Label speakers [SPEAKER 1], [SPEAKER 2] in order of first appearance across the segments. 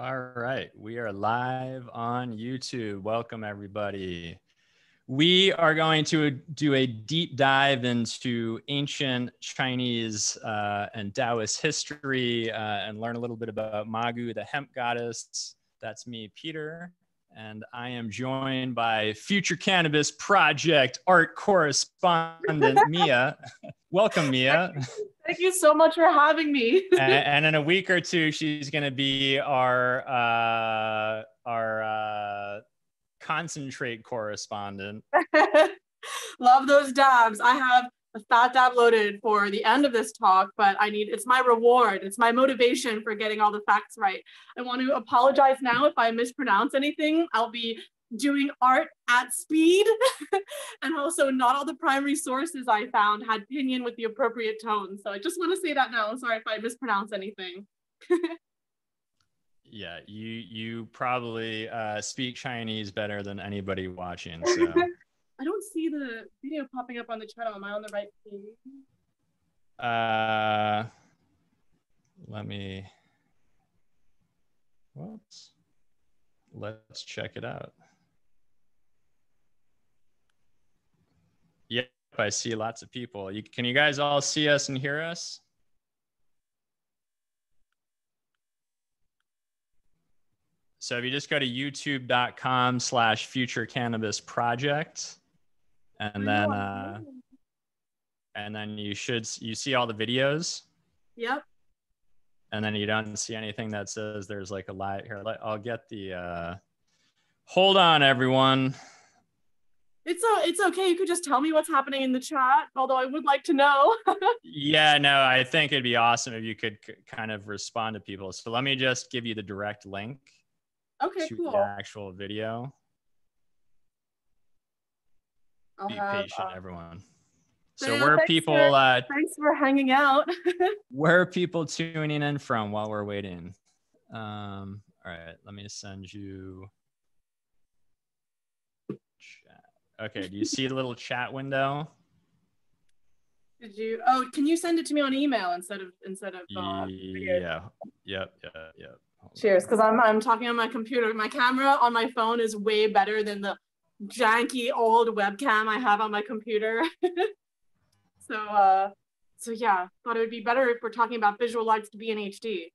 [SPEAKER 1] All right, we are live on YouTube. Welcome, everybody. We are going to do a deep dive into ancient Chinese uh, and Taoist history uh, and learn a little bit about Magu, the hemp goddess. That's me, Peter. And I am joined by Future Cannabis Project art correspondent, Mia. Welcome, Mia.
[SPEAKER 2] Thank you so much for having me.
[SPEAKER 1] and, and, in a week or two, she's going to be our uh, our uh, concentrate correspondent.
[SPEAKER 2] Love those dabs. I have a fat dab loaded for the end of this talk, but I need it's my reward. It's my motivation for getting all the facts right. I want to apologize now if I mispronounce anything. I'll be doing art at speed. and also, not all the primary sources I found had pinyin with the appropriate tone. So I just want to say that now. Sorry if I mispronounce anything.
[SPEAKER 1] yeah, you you probably uh, speak Chinese better than anybody watching. So.
[SPEAKER 2] I don't see the video popping up on the channel. Am I on the right page?
[SPEAKER 1] Uh, let me. Whoops. Let's check it out. Yep, I see lots of people. You, can you guys all see us and hear us? So if you just go to youtube.com slash future cannabis project, and then uh, and then you should you see all the videos.
[SPEAKER 2] Yep.
[SPEAKER 1] And then you don't see anything that says there's like a light here. I'll get the. Uh, hold on, everyone.
[SPEAKER 2] It's uh, it's okay. You could just tell me what's happening in the chat. Although I would like to know.
[SPEAKER 1] yeah, no, I think it'd be awesome if you could c- kind of respond to people. So let me just give you the direct link.
[SPEAKER 2] Okay,
[SPEAKER 1] to
[SPEAKER 2] cool.
[SPEAKER 1] The actual video.
[SPEAKER 2] I'll
[SPEAKER 1] be
[SPEAKER 2] have,
[SPEAKER 1] patient,
[SPEAKER 2] uh,
[SPEAKER 1] everyone. So
[SPEAKER 2] yeah,
[SPEAKER 1] where
[SPEAKER 2] thanks
[SPEAKER 1] people?
[SPEAKER 2] for-
[SPEAKER 1] uh,
[SPEAKER 2] Thanks for hanging out.
[SPEAKER 1] where are people tuning in from while we're waiting? Um, all right, let me send you. Chat. Okay, do you see the little chat window?
[SPEAKER 2] Did you? Oh, can you send it to me on email instead of instead of? Uh?
[SPEAKER 1] Yeah. Yep. Yep. Yep. Hold
[SPEAKER 2] Cheers, because I'm I'm talking on my computer. My camera on my phone is way better than the janky old webcam I have on my computer. so uh, so yeah, thought it would be better if we're talking about visual lights to be in HD.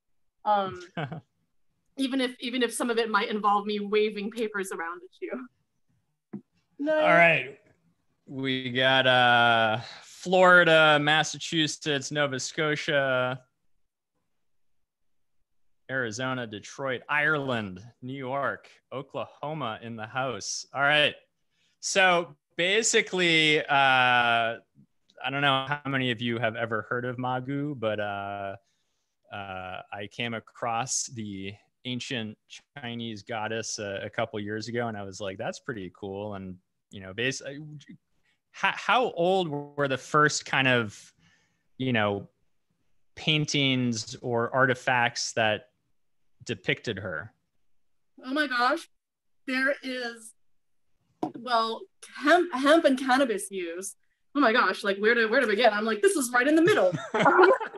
[SPEAKER 2] Um, even if even if some of it might involve me waving papers around at you.
[SPEAKER 1] All right. We got uh Florida, Massachusetts, Nova Scotia, Arizona, Detroit, Ireland, New York, Oklahoma in the house. All right. So basically, uh, I don't know how many of you have ever heard of Magu, but uh, uh, I came across the ancient Chinese goddess a, a couple years ago, and I was like, "That's pretty cool." And you know, basically, how, how old were the first kind of, you know, paintings or artifacts that depicted her?
[SPEAKER 2] Oh my gosh, there is, well, hemp, hemp and cannabis use. Oh my gosh, like where to where to begin? I'm like, this is right in the middle.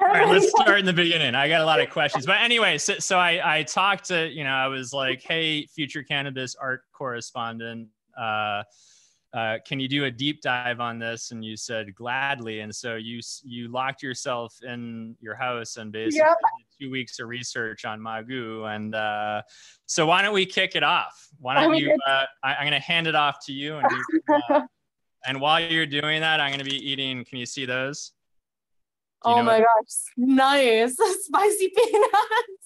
[SPEAKER 1] All right, let's start in the beginning. I got a lot of questions, but anyway, so, so I, I talked to, you know, I was like, hey, future cannabis art correspondent, uh, uh, can you do a deep dive on this? And you said gladly. And so you you locked yourself in your house and basically
[SPEAKER 2] Yep.
[SPEAKER 1] did two weeks of research on Magu. And uh, so why don't we kick it off? Why
[SPEAKER 2] Oh
[SPEAKER 1] don't
[SPEAKER 2] my
[SPEAKER 1] you? Uh, I, I'm going to hand it off to you. And, you can, uh, and while you're doing that, I'm going to be eating. Can you see those?
[SPEAKER 2] Oh
[SPEAKER 1] know
[SPEAKER 2] my gosh, nice. Spicy peanuts.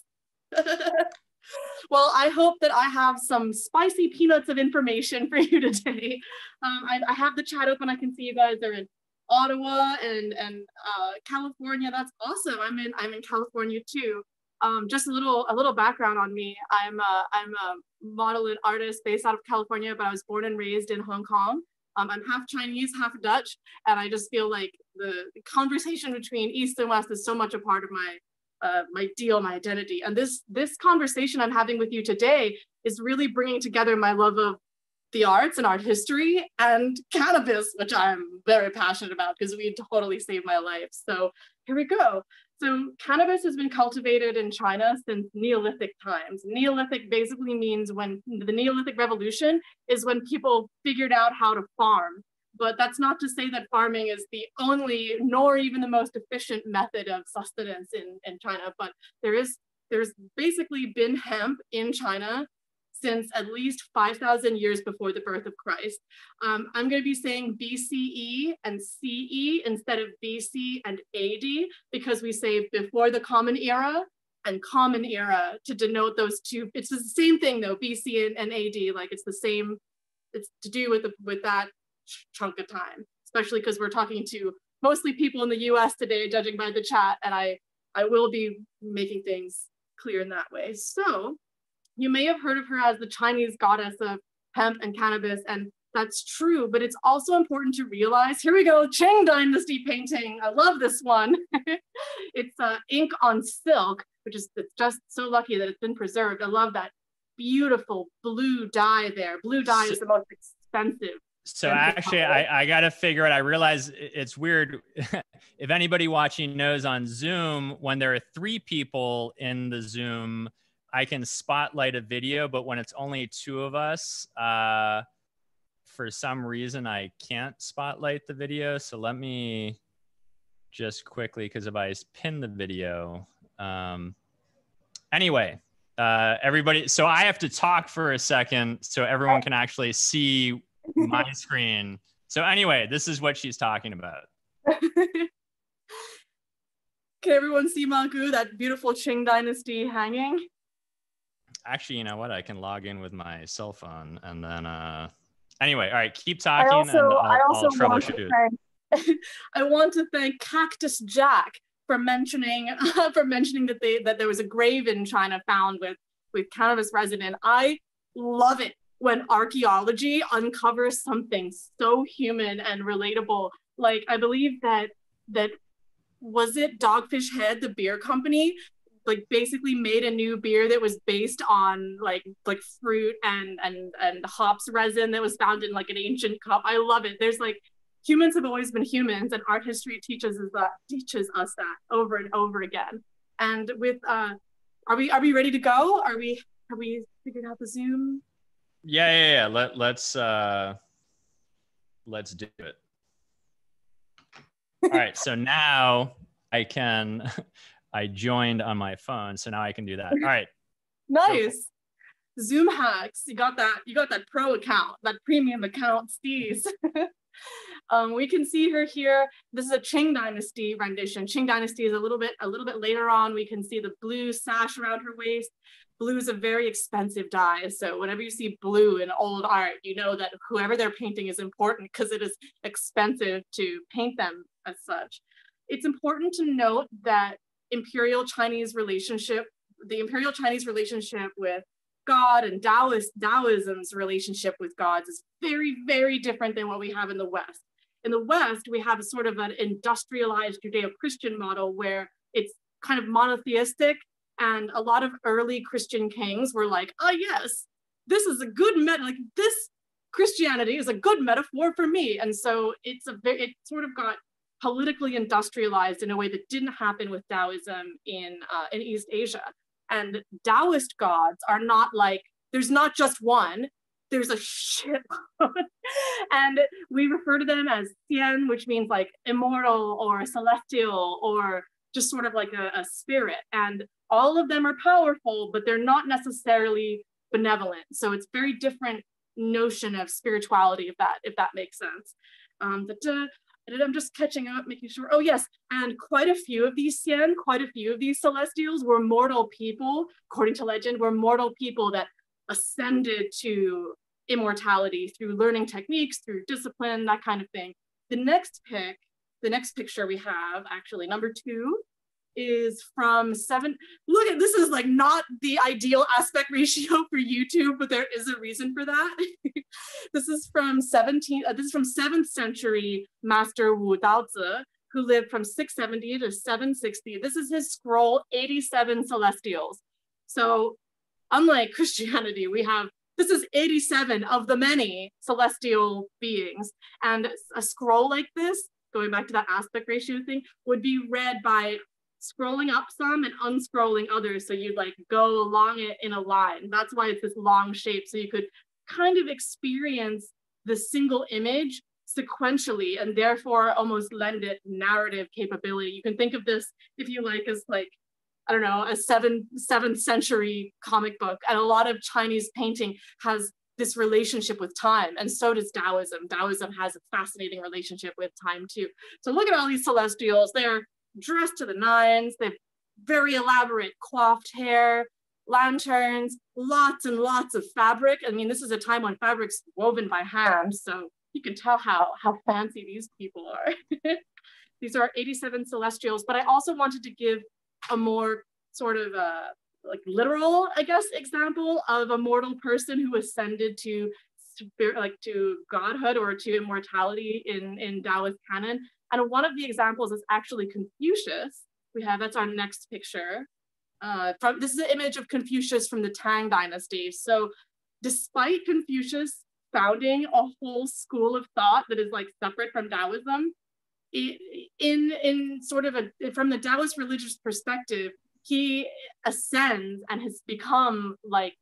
[SPEAKER 2] well, I hope that I have some spicy peanuts of information for you today. Um, I, I have the chat open. I can see you guys are in Ottawa and and uh, California. That's awesome. I'm in I'm in California too. Um, just a little a little background on me. I'm a, I'm a model and artist based out of California, but I was born and raised in Hong Kong. Um, I'm half Chinese, half Dutch, and I just feel like the conversation between East and West is so much a part of my uh, my deal, my identity. And this this conversation I'm having with you today is really bringing together my love of the arts and art history and cannabis, which I'm very passionate about because we totally saved my life. So here we go. So cannabis has been cultivated in China since Neolithic times. Neolithic basically means when the Neolithic revolution is when people figured out how to farm. But that's not to say that farming is the only, nor even the most efficient method of sustenance in, in China. But there is, there's basically been hemp in China since at least 5,000 years before the birth of Christ. Um, I'm going to be saying BCE and CE instead of BC and AD because we say before the Common Era and Common Era to denote those two. It's the same thing though, BC and, and AD, like it's the same, it's to do with, the, with that chunk of time, especially because we're talking to mostly people in the US today, judging by the chat, and I, I will be making things clear in that way. So you may have heard of her as the Chinese goddess of hemp and cannabis, and that's true, but it's also important to realize, here we go, Qing Dynasty painting. I love this one. it's uh, ink on silk, which is it's just so lucky that it's been preserved. I love that beautiful blue dye there. Blue dye is the most expensive.
[SPEAKER 1] So actually, I, I got to figure it. I realize it's weird. if anybody watching knows on Zoom, when there are three people in the Zoom, I can spotlight a video, but when it's only two of us, uh, for some reason I can't spotlight the video. So let me just quickly, because if I pin the video, um, anyway, uh, everybody. So I have to talk for a second so everyone can actually see my screen. So anyway, this is what she's talking about.
[SPEAKER 2] Can everyone see Magu, that beautiful Qing Dynasty hanging?
[SPEAKER 1] Actually, you know what? I can log in with my cell phone and then. uh Anyway, all right, keep talking. I
[SPEAKER 2] also,
[SPEAKER 1] and I'll,
[SPEAKER 2] I also
[SPEAKER 1] I'll
[SPEAKER 2] want to thank, I want to thank Cactus Jack for mentioning uh, for mentioning that they that there was a grave in China found with with cannabis resin. I love it when archaeology uncovers something so human and relatable. Like I believe that that was it Dogfish Head, the beer company, like basically made a new beer that was based on like like fruit and and and hops resin that was found in like an ancient cup. I love it. There's like humans have always been humans, and art history teaches us that teaches us that over and over again. And with uh, are we are we ready to go? Are we have we figured out the Zoom?
[SPEAKER 1] Yeah, yeah, yeah. Let let's uh let's do it. All right, so now I can I joined on my phone, so now I can do that. All right.
[SPEAKER 2] nice. Zoom hacks. You got that. You got that pro account, that premium account, Steez. um, we can see her here. This is a Qing Dynasty rendition. Qing Dynasty is a little bit a little bit later on. We can see the blue sash around her waist. Blue is a very expensive dye. So whenever you see blue in old art, you know that whoever they're painting is important because it is expensive to paint them as such. It's important to note that imperial Chinese relationship, the imperial Chinese relationship with God and Taoist, Taoism's relationship with gods is very, very different than what we have in the West. In the West, we have a sort of an industrialized Judeo-Christian model where it's kind of monotheistic and a lot of early Christian kings were like, oh yes, this is a good met like this Christianity is a good metaphor for me. And so it's a it sort of got politically industrialized in a way that didn't happen with Taoism in, uh, in East Asia. And Taoist gods are not like, there's not just one, there's a shit and we refer to them as Tian, which means like immortal or celestial or just sort of like a, a spirit. And all of them are powerful, but they're not necessarily benevolent. So it's very different notion of spirituality, if that if that makes sense. Um, the, I'm just catching up, making sure. Oh, yes. And quite a few of these Xian, quite a few of these celestials were mortal people, according to legend, were mortal people that ascended to immortality through learning techniques, through discipline, that kind of thing. The next pick, the next picture we have, actually, number two, is from seven. Look at this is like not the ideal aspect ratio for YouTube, but there is a reason for that. this is from 17, uh, this is from seventh century master Wu Daozi, who lived from 670 to 760. This is his scroll, 87 celestials. So unlike Christianity, we have this is 87 of the many celestial beings. And a scroll like this, going back to that aspect ratio thing, would be read by scrolling up some and unscrolling others. So you'd like go along it in a line. That's why it's this long shape. So you could kind of experience the single image sequentially and therefore almost lend it narrative capability. You can think of this if you like as like I don't know, a seven, seventh century comic book. And a lot of Chinese painting has this relationship with time. And so does Taoism. Taoism has a fascinating relationship with time too. So look at all these celestials. They're dressed to the nines. They've very elaborate coiffed hair, lanterns, lots and lots of fabric. I mean, this is a time when fabric's woven by hand. So you can tell how, how fancy these people are. these are 87 celestials, but I also wanted to give a more sort of uh, like literal, I guess, example of a mortal person who ascended to spirit, like to godhood or to immortality in, in Taoist canon. And one of the examples is actually Confucius. We have, that's our next picture. Uh, from This is an image of Confucius from the Tang dynasty. So despite Confucius founding a whole school of thought that is like separate from Taoism, in in sort of a from the Taoist religious perspective, he ascends and has become like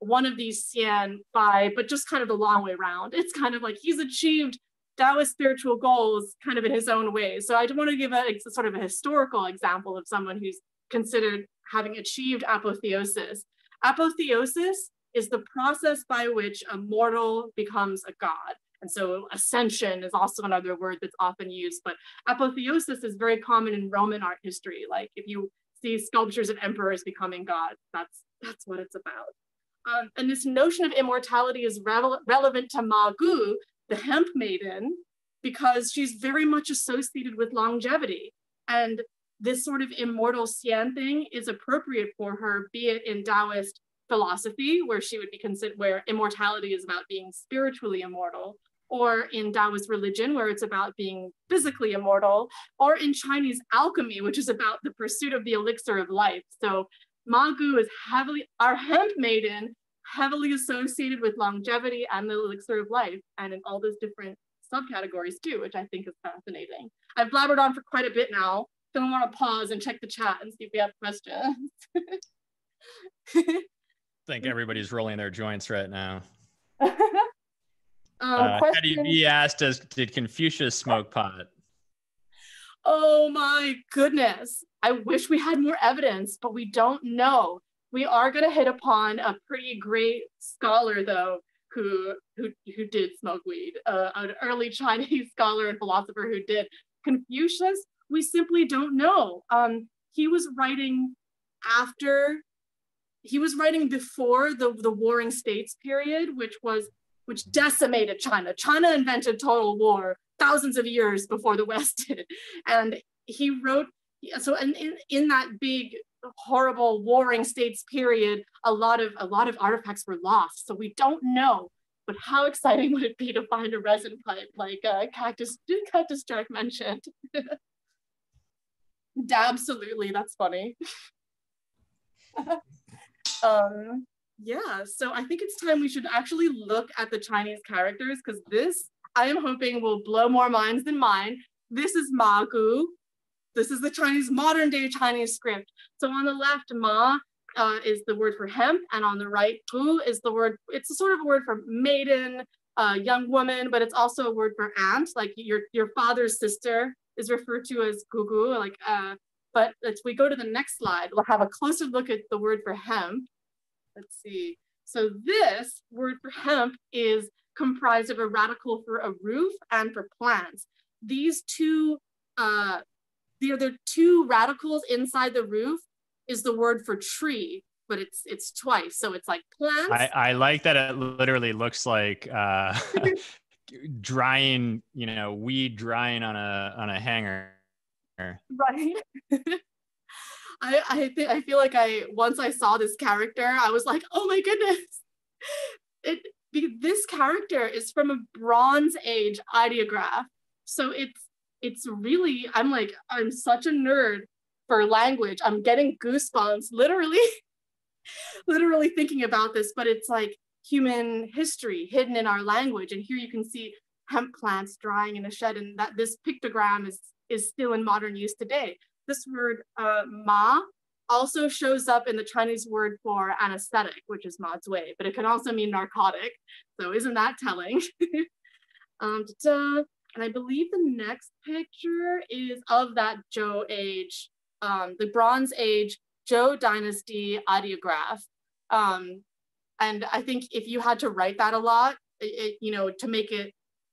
[SPEAKER 2] one of these Xian by, but just kind of the long way around. It's kind of like he's achieved Taoist spiritual goals kind of in his own way. So I want to give a, a sort of a historical example of someone who's considered having achieved apotheosis. Apotheosis is the process by which a mortal becomes a god. And so ascension is also another word that's often used, but apotheosis is very common in Roman art history. Like if you see sculptures of emperors becoming gods, that's, that's what it's about. Um, and this notion of immortality is re relevant to Ma Gu, the hemp maiden, because she's very much associated with longevity. And this sort of immortal Xian thing is appropriate for her, be it in Taoist philosophy, where she would be considered, where immortality is about being spiritually immortal, or in Taoist religion, where it's about being physically immortal, or in Chinese alchemy, which is about the pursuit of the elixir of life. So Ma Gu is heavily, our hemp maiden, heavily associated with longevity and the elixir of life, and in all those different subcategories too, which I think is fascinating. I've blabbered on for quite a bit now. So I want to pause and check the chat and see if we have questions.
[SPEAKER 1] I think everybody's rolling their joints right now.
[SPEAKER 2] Um, uh,
[SPEAKER 1] question... He asked us, did Confucius smoke pot?
[SPEAKER 2] Oh my goodness. I wish we had more evidence, but we don't know. We are going to hit upon a pretty great scholar, though, who who, who did smoke weed, uh, an early Chinese scholar and philosopher who did. Confucius, we simply don't know. Um, he was writing after, he was writing before the, the Warring States period, which was which decimated China. China invented total war thousands of years before the West did. And he wrote, so in, in, in that big, horrible warring states period, a lot of a lot of artifacts were lost. So we don't know. But how exciting would it be to find a resin pipe like uh, Cactus, Cactus Jack mentioned? Absolutely, that's funny. um, yeah, so I think it's time we should actually look at the Chinese characters because this, I am hoping, will blow more minds than mine. This is Ma Gu. This is the Chinese, modern day Chinese script. So on the left, Ma uh, is the word for hemp, and on the right, Gu is the word, it's a sort of a word for maiden, uh, young woman, but it's also a word for aunt, like your, your father's sister is referred to as Gugu, like, uh, but if we go to the next slide, we'll have a closer look at the word for hemp. Let's see. So this word for hemp is comprised of a radical for a roof and for plants. These two, uh, the other two radicals inside the roof is the word for tree, but it's it's twice. So it's like plants.
[SPEAKER 1] I, I like that it literally looks like uh, drying, you know, weed drying on a on a hanger.
[SPEAKER 2] Right. I I think I feel like I once I saw this character, I was like, oh my goodness. It this character is from a Bronze Age ideograph. So it's it's really, I'm like, I'm such a nerd for language. I'm getting goosebumps literally, literally thinking about this, but it's like human history hidden in our language. And here you can see hemp plants drying in a shed, and that this pictogram is is still in modern use today. this word uh, ma also shows up in the Chinese word for anesthetic, which is ma zui, but it can also mean narcotic. So isn't that telling? um, and I believe the next picture is of that Zhou age, um, the Bronze Age Zhou Dynasty ideograph. Um, and I think if you had to write that a lot, it, it, you know, to make it,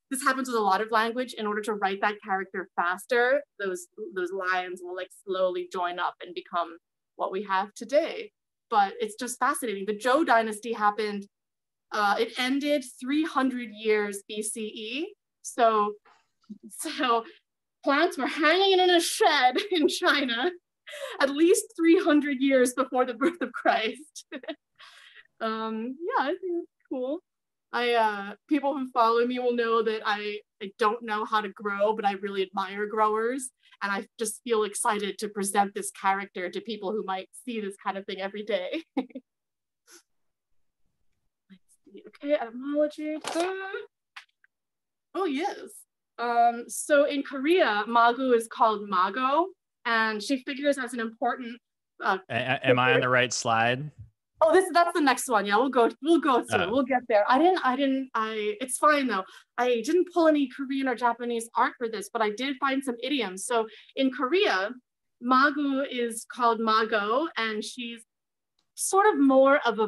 [SPEAKER 2] this happens with a lot of language. In order to write that character faster, those those lines will like slowly join up and become what we have today. But it's just fascinating. The Zhou dynasty happened, uh, it ended 300 years BCE. So, so plants were hanging in a shed in China at least 300 years before the birth of Christ. um, yeah, I think it's cool. I uh, people who follow me will know that I, I don't know how to grow, but I really admire growers. And I just feel excited to present this character to people who might see this kind of thing every day. Okay, etymology. Oh, yes. Um, so in Korea, Magu is called Mago, and she figures as an important.
[SPEAKER 1] Uh, Am I on the right slide?
[SPEAKER 2] Oh, this that's the next one. Yeah, we'll go. We'll go through. Uh, we'll get there. I didn't. I didn't. I. It's fine though. I didn't pull any Korean or Japanese art for this, but I did find some idioms. So in Korea, Magu is called Mago, and she's sort of more of a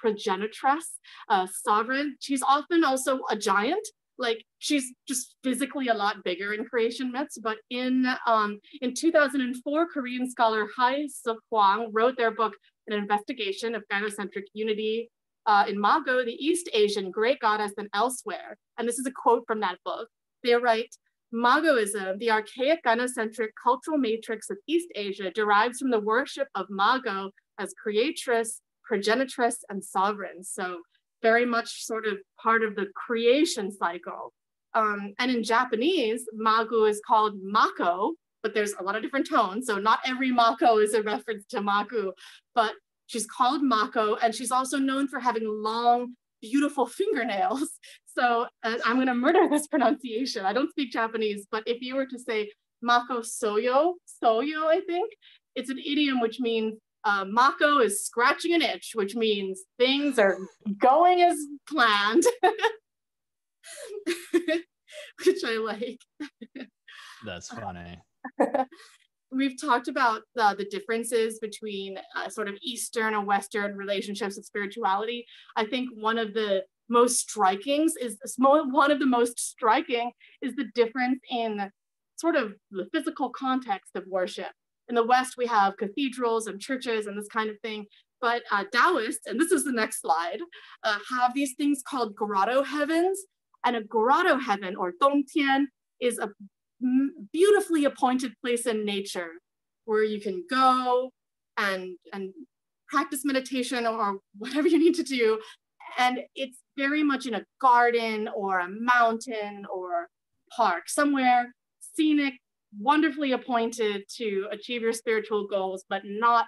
[SPEAKER 2] progenitress, a sovereign. She's often also a giant. Like she's just physically a lot bigger in creation myths. But in um, in 2004, Korean scholar Hye-Sook Hwang wrote their book an investigation of gynocentric unity uh, in Mago, the East Asian great goddess, and elsewhere. And this is a quote from that book. They write, Magoism, the archaic gynocentric cultural matrix of East Asia, derives from the worship of Mago as creatress, progenitress, and sovereign. So very much sort of part of the creation cycle. Um, and in Japanese, Magu is called Mako, but there's a lot of different tones. So not every Mako is a reference to Maku, but she's called Mako, and she's also known for having long, beautiful fingernails. So uh, I'm gonna murder this pronunciation. I don't speak Japanese, but if you were to say Mako Soyo, Soyo, I think, it's an idiom which means uh, Mako is scratching an itch, which means things are going as planned, which I like.
[SPEAKER 1] That's funny.
[SPEAKER 2] We've talked about the, the differences between uh, sort of Eastern and Western relationships of spirituality. I think one of the most striking is one of the most striking is the difference in sort of the physical context of worship. In the West, we have cathedrals and churches and this kind of thing. But uh, Taoists, and this is the next slide, uh, have these things called grotto heavens. And a grotto heaven or dongtian is a beautifully appointed place in nature where you can go and and practice meditation or whatever you need to do and it's very much in a garden or a mountain or park somewhere scenic wonderfully appointed to achieve your spiritual goals but not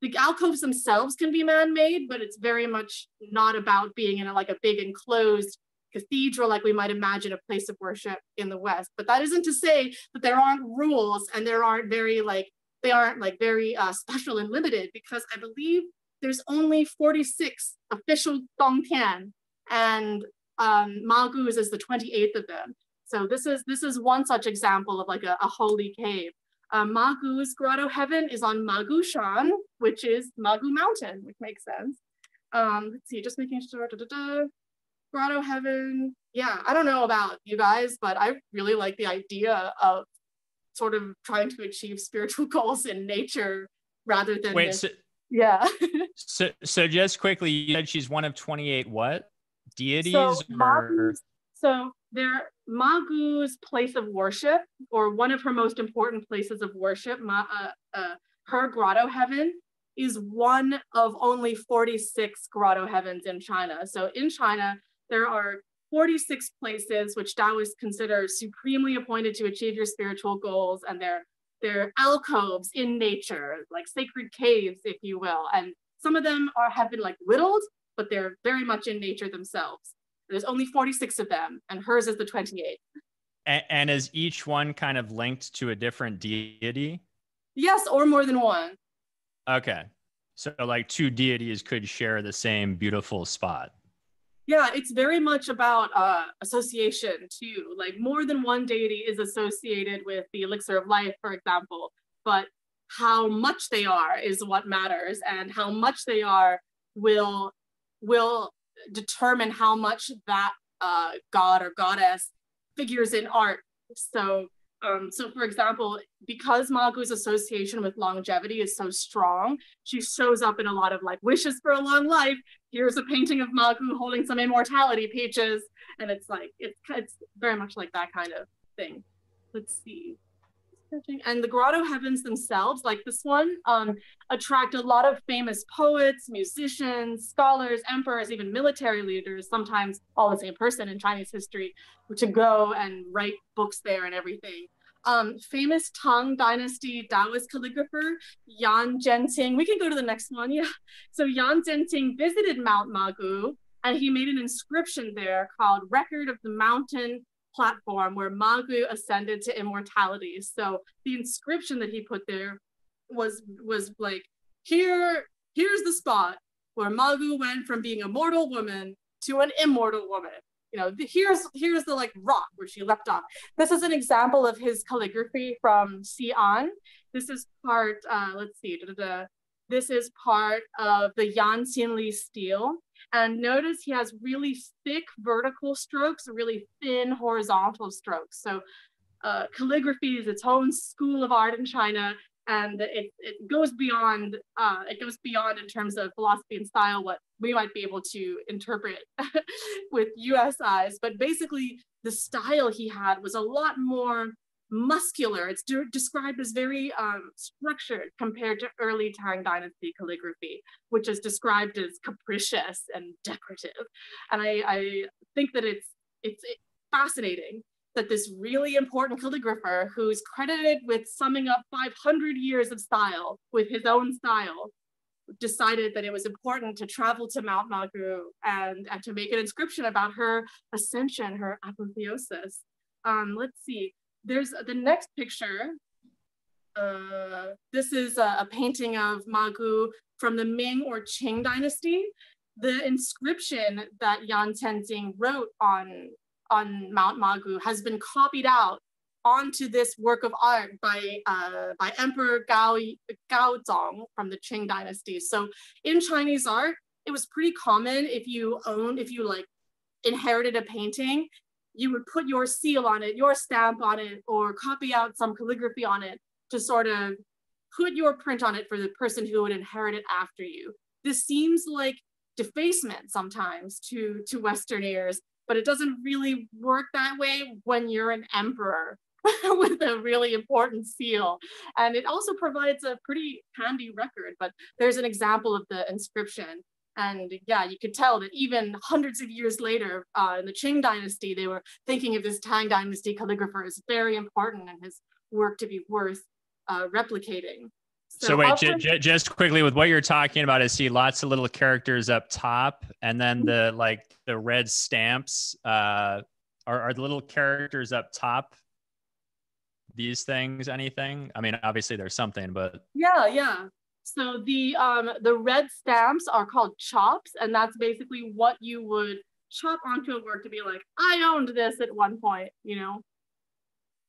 [SPEAKER 2] the alcoves themselves can be man-made but it's very much not about being in a, like a big enclosed cathedral like we might imagine a place of worship in the West. But that isn't to say that there aren't rules and there aren't very like, they aren't like very uh, special and limited because I believe there's only 46 official Dongtian and um, Magus is the 28th of them. So this is this is one such example of like a, a holy cave. Uh, Magu's grotto heaven is on Magu Shan, which is Magu Mountain, which makes sense. Um, let's see, just making sure. Da, da, da. Grotto Heaven. Yeah, I don't know about you guys, but I really like the idea of sort of trying to achieve spiritual goals in nature rather than
[SPEAKER 1] wait. So,
[SPEAKER 2] yeah.
[SPEAKER 1] so, so just quickly, you said she's one of twenty-eight what deities? So, or...
[SPEAKER 2] so they're Magu's place of worship, or one of her most important places of worship, Ma, uh, uh, her grotto heaven is one of only 46 grotto heavens in China. So in China, there are 46 places which Taoists consider supremely appointed to achieve your spiritual goals, and they're, they're alcoves in nature, like sacred caves, if you will. And some of them are have been like whittled, but they're very much in nature themselves. There's only 46 of them, and hers is the 28th.
[SPEAKER 1] And, and is each one kind of linked to a different deity?
[SPEAKER 2] Yes, or more than one.
[SPEAKER 1] Okay. So like two deities could share the same beautiful spot.
[SPEAKER 2] Yeah, it's very much about uh, association too. Like more than one deity is associated with the elixir of life, for example, but how much they are is what matters, and how much they are will will determine how much that uh, god or goddess figures in art. So um, so for example, because Magu's association with longevity is so strong, she shows up in a lot of like wishes for a long life. Here's a painting of Magu holding some immortality peaches. And it's like, it's, it's very much like that kind of thing. Let's see. And the grotto heavens themselves, like this one, um, attract a lot of famous poets, musicians, scholars, emperors, even military leaders, sometimes all the same person in Chinese history, to go and write books there and everything. Um, famous Tang Dynasty Taoist calligrapher Yan Zhenqing. We can go to the next one. Yeah. So Yan Zhenqing visited Mount Magu and he made an inscription there called Record of the Mountain platform where Magu ascended to immortality. So the inscription that he put there was was like here here's the spot where Magu went from being a mortal woman to an immortal woman. You know, here's here's the like rock where she left off. This is an example of his calligraphy from Xi'an. This is part. Uh, let's see. Da, da, da. This is part of the Yan Qinli stele. And notice he has really thick vertical strokes, really thin horizontal strokes. So uh, calligraphy is its own school of art in China, and it, it goes beyond uh, it goes beyond in terms of philosophy and style what we might be able to interpret with U.S. eyes. But basically, the style he had was a lot more muscular. It's de described as very um, structured compared to early Tang Dynasty calligraphy, which is described as capricious and decorative. And I, I think that it's, it's fascinating that this really important calligrapher who's credited with summing up 500 years of style with his own style decided that it was important to travel to Mount Magu and, and to make an inscription about her ascension, her apotheosis. Um, let's see, there's the next picture. Uh, this is a, a painting of Magu from the Ming or Qing dynasty. The inscription that Yan Zhenqing wrote on, on Mount Magu has been copied out onto this work of art by uh, by Emperor Gao Gaozong from the Qing dynasty. So in Chinese art, it was pretty common if you owned, if you like inherited a painting, you would put your seal on it, your stamp on it, or copy out some calligraphy on it to sort of put your print on it for the person who would inherit it after you. This seems like defacement sometimes to, to Western ears, but it doesn't really work that way when you're an emperor with a really important seal. And it also provides a pretty handy record, but there's an example of the inscription and yeah, you could tell that even hundreds of years later, uh, in the Qing dynasty, they were thinking of this Tang dynasty calligrapher as very important and his work to be worth uh, replicating.
[SPEAKER 1] So, so wait, j- j- just quickly with what you're talking about, I see lots of little characters up top, and then the like the red stamps. Uh, are, are the little characters up top these things anything? I mean, obviously there's something, but
[SPEAKER 2] yeah, yeah. So the um, the red stamps are called chops, and that's basically what you would chop onto a work to be like, I owned this at one point, you know.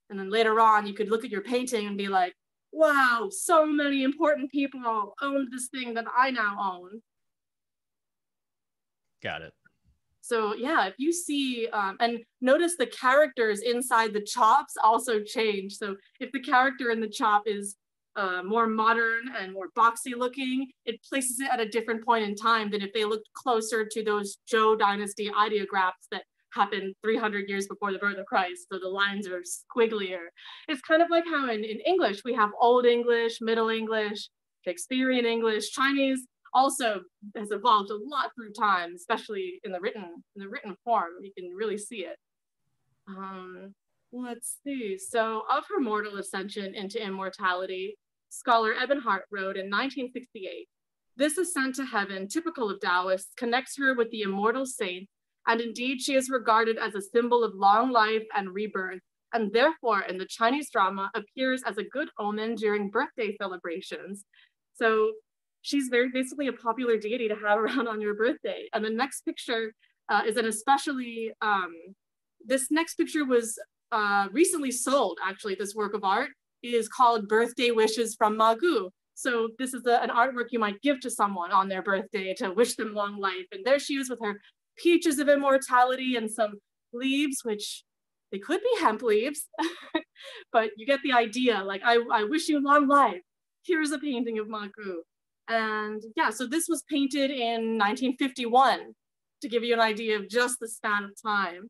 [SPEAKER 2] And then later on, you could look at your painting and be like, wow, so many important people owned this thing that I now own.
[SPEAKER 1] Got it.
[SPEAKER 2] So yeah, if you see, um, and notice the characters inside the chops also change. So if the character in the chop is uh, more modern and more boxy looking, it places it at a different point in time than if they looked closer to those Zhou dynasty ideographs that happened 300 years before the birth of Christ. So the lines are squigglier. It's kind of like how in, in English, we have Old English, Middle English, Shakespearean English, Chinese also has evolved a lot through time, especially in the written in the written form. You can really see it. Um, let's see. So of her mortal ascension into immortality, scholar Eberhard wrote in 1968, this ascent to heaven, typical of Taoists, connects her with the immortal saints, and indeed she is regarded as a symbol of long life and rebirth, and therefore in the Chinese drama appears as a good omen during birthday celebrations. So she's very basically a popular deity to have around on your birthday. And the next picture uh, is an especially, um, this next picture was uh, recently sold, actually, this work of art is called Birthday Wishes from Magu. So this is a, an artwork you might give to someone on their birthday to wish them long life. And there she is with her peaches of immortality and some leaves, which they could be hemp leaves, but you get the idea. Like, I, I wish you long life. Here's a painting of Magu. And yeah, so this was painted in 1951 to give you an idea of just the span of time.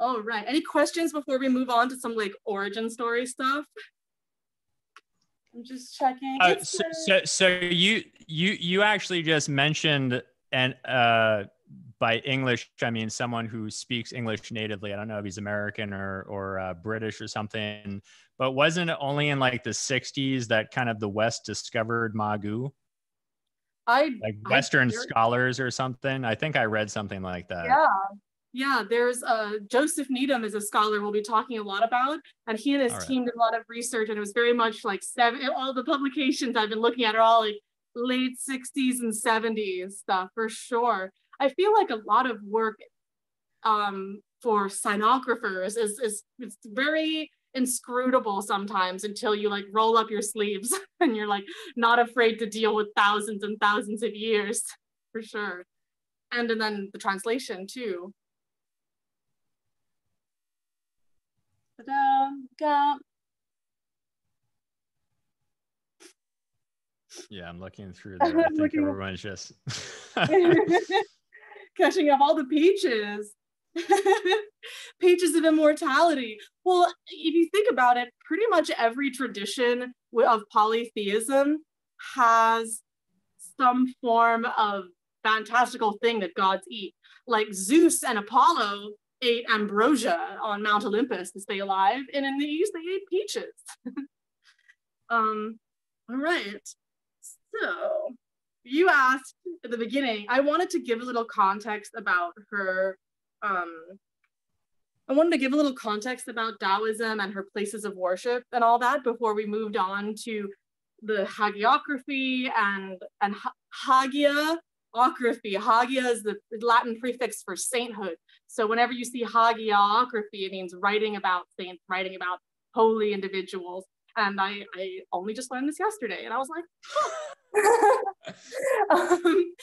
[SPEAKER 2] All right, any questions before we move on to some like origin story stuff? I'm just checking.
[SPEAKER 1] Uh, so, so, so you you you actually just mentioned and uh by English, I mean someone who speaks English natively. I don't know if he's American or or uh, British or something. But wasn't it only in like the '60s that kind of the West discovered Magu?
[SPEAKER 2] I
[SPEAKER 1] like Western I, scholars or something. I think I read something like that.
[SPEAKER 2] Yeah, yeah. There's uh, Joseph Needham is a scholar we'll be talking a lot about, and he and his all team did a lot of research, and it was very much like seven. All the publications I've been looking at are all like late 60s and 70s stuff for sure. I feel like a lot of work um, for sinographers is, is it's very inscrutable sometimes until you like roll up your sleeves and you're like not afraid to deal with thousands and thousands of years for sure. And, and then the translation too.
[SPEAKER 1] Yeah, I'm looking through there. I think everyone's just
[SPEAKER 2] catching up all the peaches. pages of immortality. Well, if you think about it, pretty much every tradition of polytheism has some form of fantastical thing that gods eat. Like Zeus and Apollo ate ambrosia on Mount Olympus to stay alive, and in the East they ate peaches. um, all right. So you asked at the beginning, I wanted to give a little context about her. Um, I wanted to give a little context about Taoism and her places of worship and all that before we moved on to the hagiography and and hagiography. Hagia is the Latin prefix for sainthood. So whenever you see hagiography, it means writing about saints, writing about holy individuals. And I, I only just learned this yesterday, and I was like, um,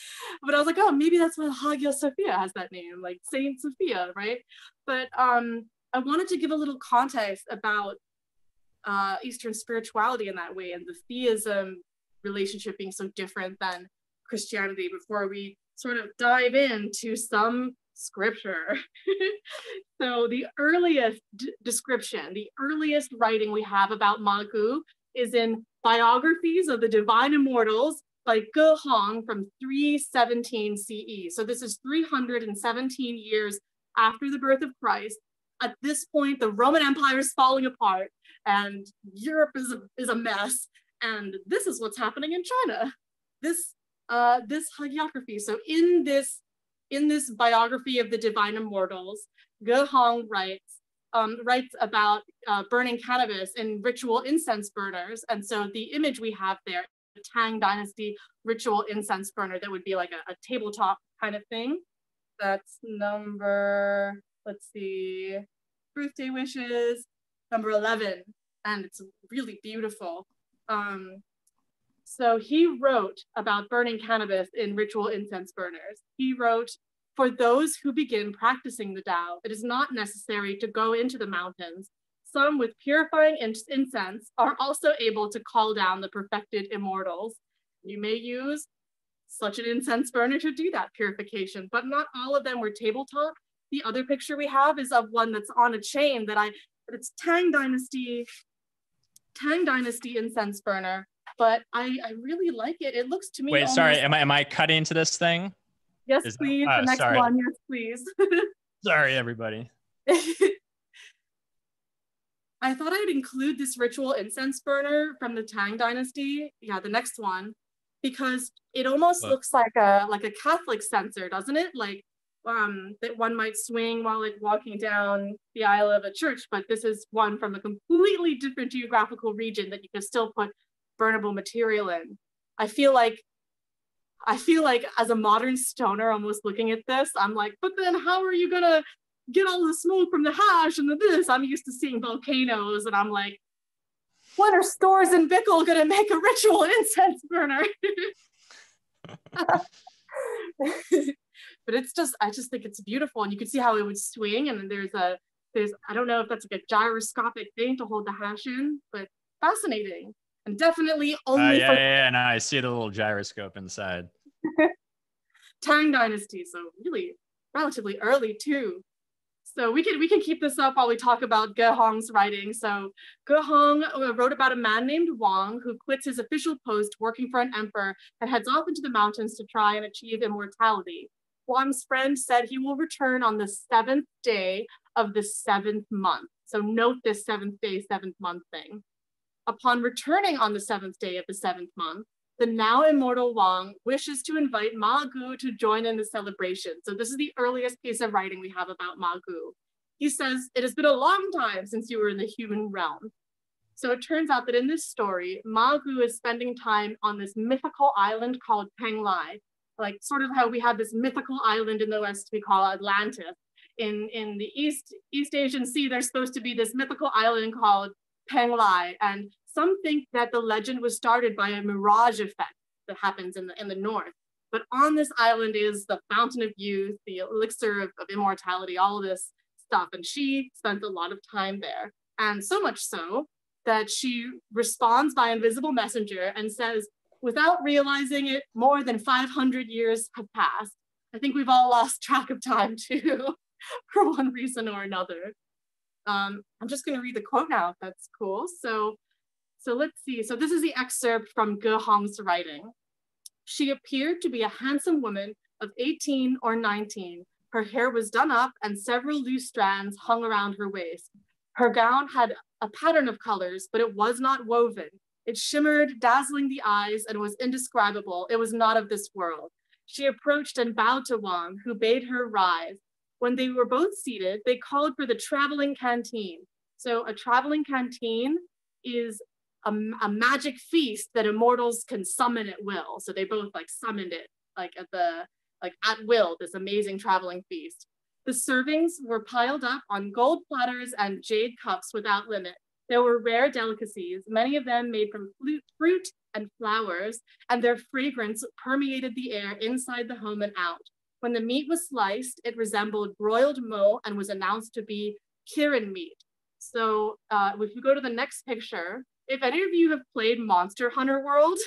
[SPEAKER 2] but I was like, oh, maybe that's why Hagia Sophia has that name, like Saint Sophia, right? But um, I wanted to give a little context about uh, Eastern spirituality in that way and the theism relationship being so different than Christianity before we sort of dive into some scripture. so the earliest description, the earliest writing we have about Magu is in biographies of the divine immortals by Ge Hong from 317 CE. So this is 317 years after the birth of Christ. At this point, the Roman Empire is falling apart and Europe is a, is a mess. And this is what's happening in China. This, uh, this hagiography. So in this in this biography of the divine immortals, Ge Hong writes, um, writes about uh, burning cannabis in ritual incense burners. And so the image we have there, the Tang Dynasty ritual incense burner, that would be like a, a tabletop kind of thing. That's number, let's see, birthday wishes, number 11. And it's really beautiful. Um, so he wrote about burning cannabis in ritual incense burners. He wrote, for those who begin practicing the Tao, it is not necessary to go into the mountains. Some with purifying incense are also able to call down the perfected immortals. You may use such an incense burner to do that purification, but not all of them were tabletop. The other picture we have is of one that's on a chain that I, it's Tang Dynasty, Tang Dynasty incense burner but I, I really like it. It looks to me.
[SPEAKER 1] Wait, almost... sorry. Am I am I cut into this thing?
[SPEAKER 2] Yes, Is please. That, uh, the next sorry. one. Yes, please.
[SPEAKER 1] sorry, everybody.
[SPEAKER 2] I thought I'd include this ritual incense burner from the Tang Dynasty. Yeah, the next one, because it almost what? looks like a like a Catholic censer, doesn't it? Like um, that one might swing while like walking down the aisle of a church, but this is one from a completely different geographical region that you can still put burnable material in. I feel like I feel like as a modern stoner almost looking at this, I'm like, but then how are you gonna get all the smoke from the hash and the this? I'm used to seeing volcanoes and I'm like, when are Storz and Bickel gonna make a ritual incense burner? but it's just I just think it's beautiful and you can see how it would swing and then there's a there's I don't know if that's like a gyroscopic thing to hold the hash in, but fascinating and definitely
[SPEAKER 1] Uh,
[SPEAKER 2] only
[SPEAKER 1] yeah,
[SPEAKER 2] for
[SPEAKER 1] yeah, yeah, no, I see the little gyroscope inside.
[SPEAKER 2] Tang Dynasty, so really relatively early too. So we can we can keep this up while we talk about Ge Hong's writing. So Ge Hong uh, wrote about a man named Wang who quits his official post working for an emperor and heads off into the mountains to try and achieve immortality. Wang's friend said he will return on the seventh day of the seventh month. So note this seventh day, seventh month thing. Upon returning on the seventh day of the seventh month, the now immortal Wang wishes to invite Ma Gu to join in the celebration. So this is the earliest piece of writing we have about Ma Gu. He says, it has been a long time since you were in the human realm. So it turns out that in this story, Ma Gu is spending time on this mythical island called Penglai, like sort of how we have this mythical island in the West we call Atlantis. In, in the East, East Asian Sea, there's supposed to be this mythical island called Penglai. And some think that the legend was started by a mirage effect that happens in the, in the north. But on this island is the fountain of youth, the elixir of, of immortality, all this stuff. And she spent a lot of time there. And so much so that she responds by invisible messenger and says, without realizing it, more than 500 years have passed. I think we've all lost track of time too, for one reason or another. Um, I'm just gonna read the quote now, if that's cool. So, so let's see. So this is the excerpt from Ge Hong's writing. She appeared to be a handsome woman of 18 or 19. Her hair was done up and several loose strands hung around her waist. Her gown had a pattern of colors, but it was not woven. It shimmered, dazzling the eyes, and was indescribable. It was not of this world. She approached and bowed to Wang, who bade her rise. When they were both seated, they called for the traveling canteen. So a traveling canteen is a, a magic feast that immortals can summon at will. So they both like summoned it, like at the like at will, this amazing traveling feast. The servings were piled up on gold platters and jade cups without limit. There were rare delicacies, many of them made from fruit and flowers, and their fragrance permeated the air inside the home and out. When the meat was sliced, it resembled broiled mo and was announced to be kirin meat. So uh, if you go to the next picture, if any of you have played Monster Hunter World,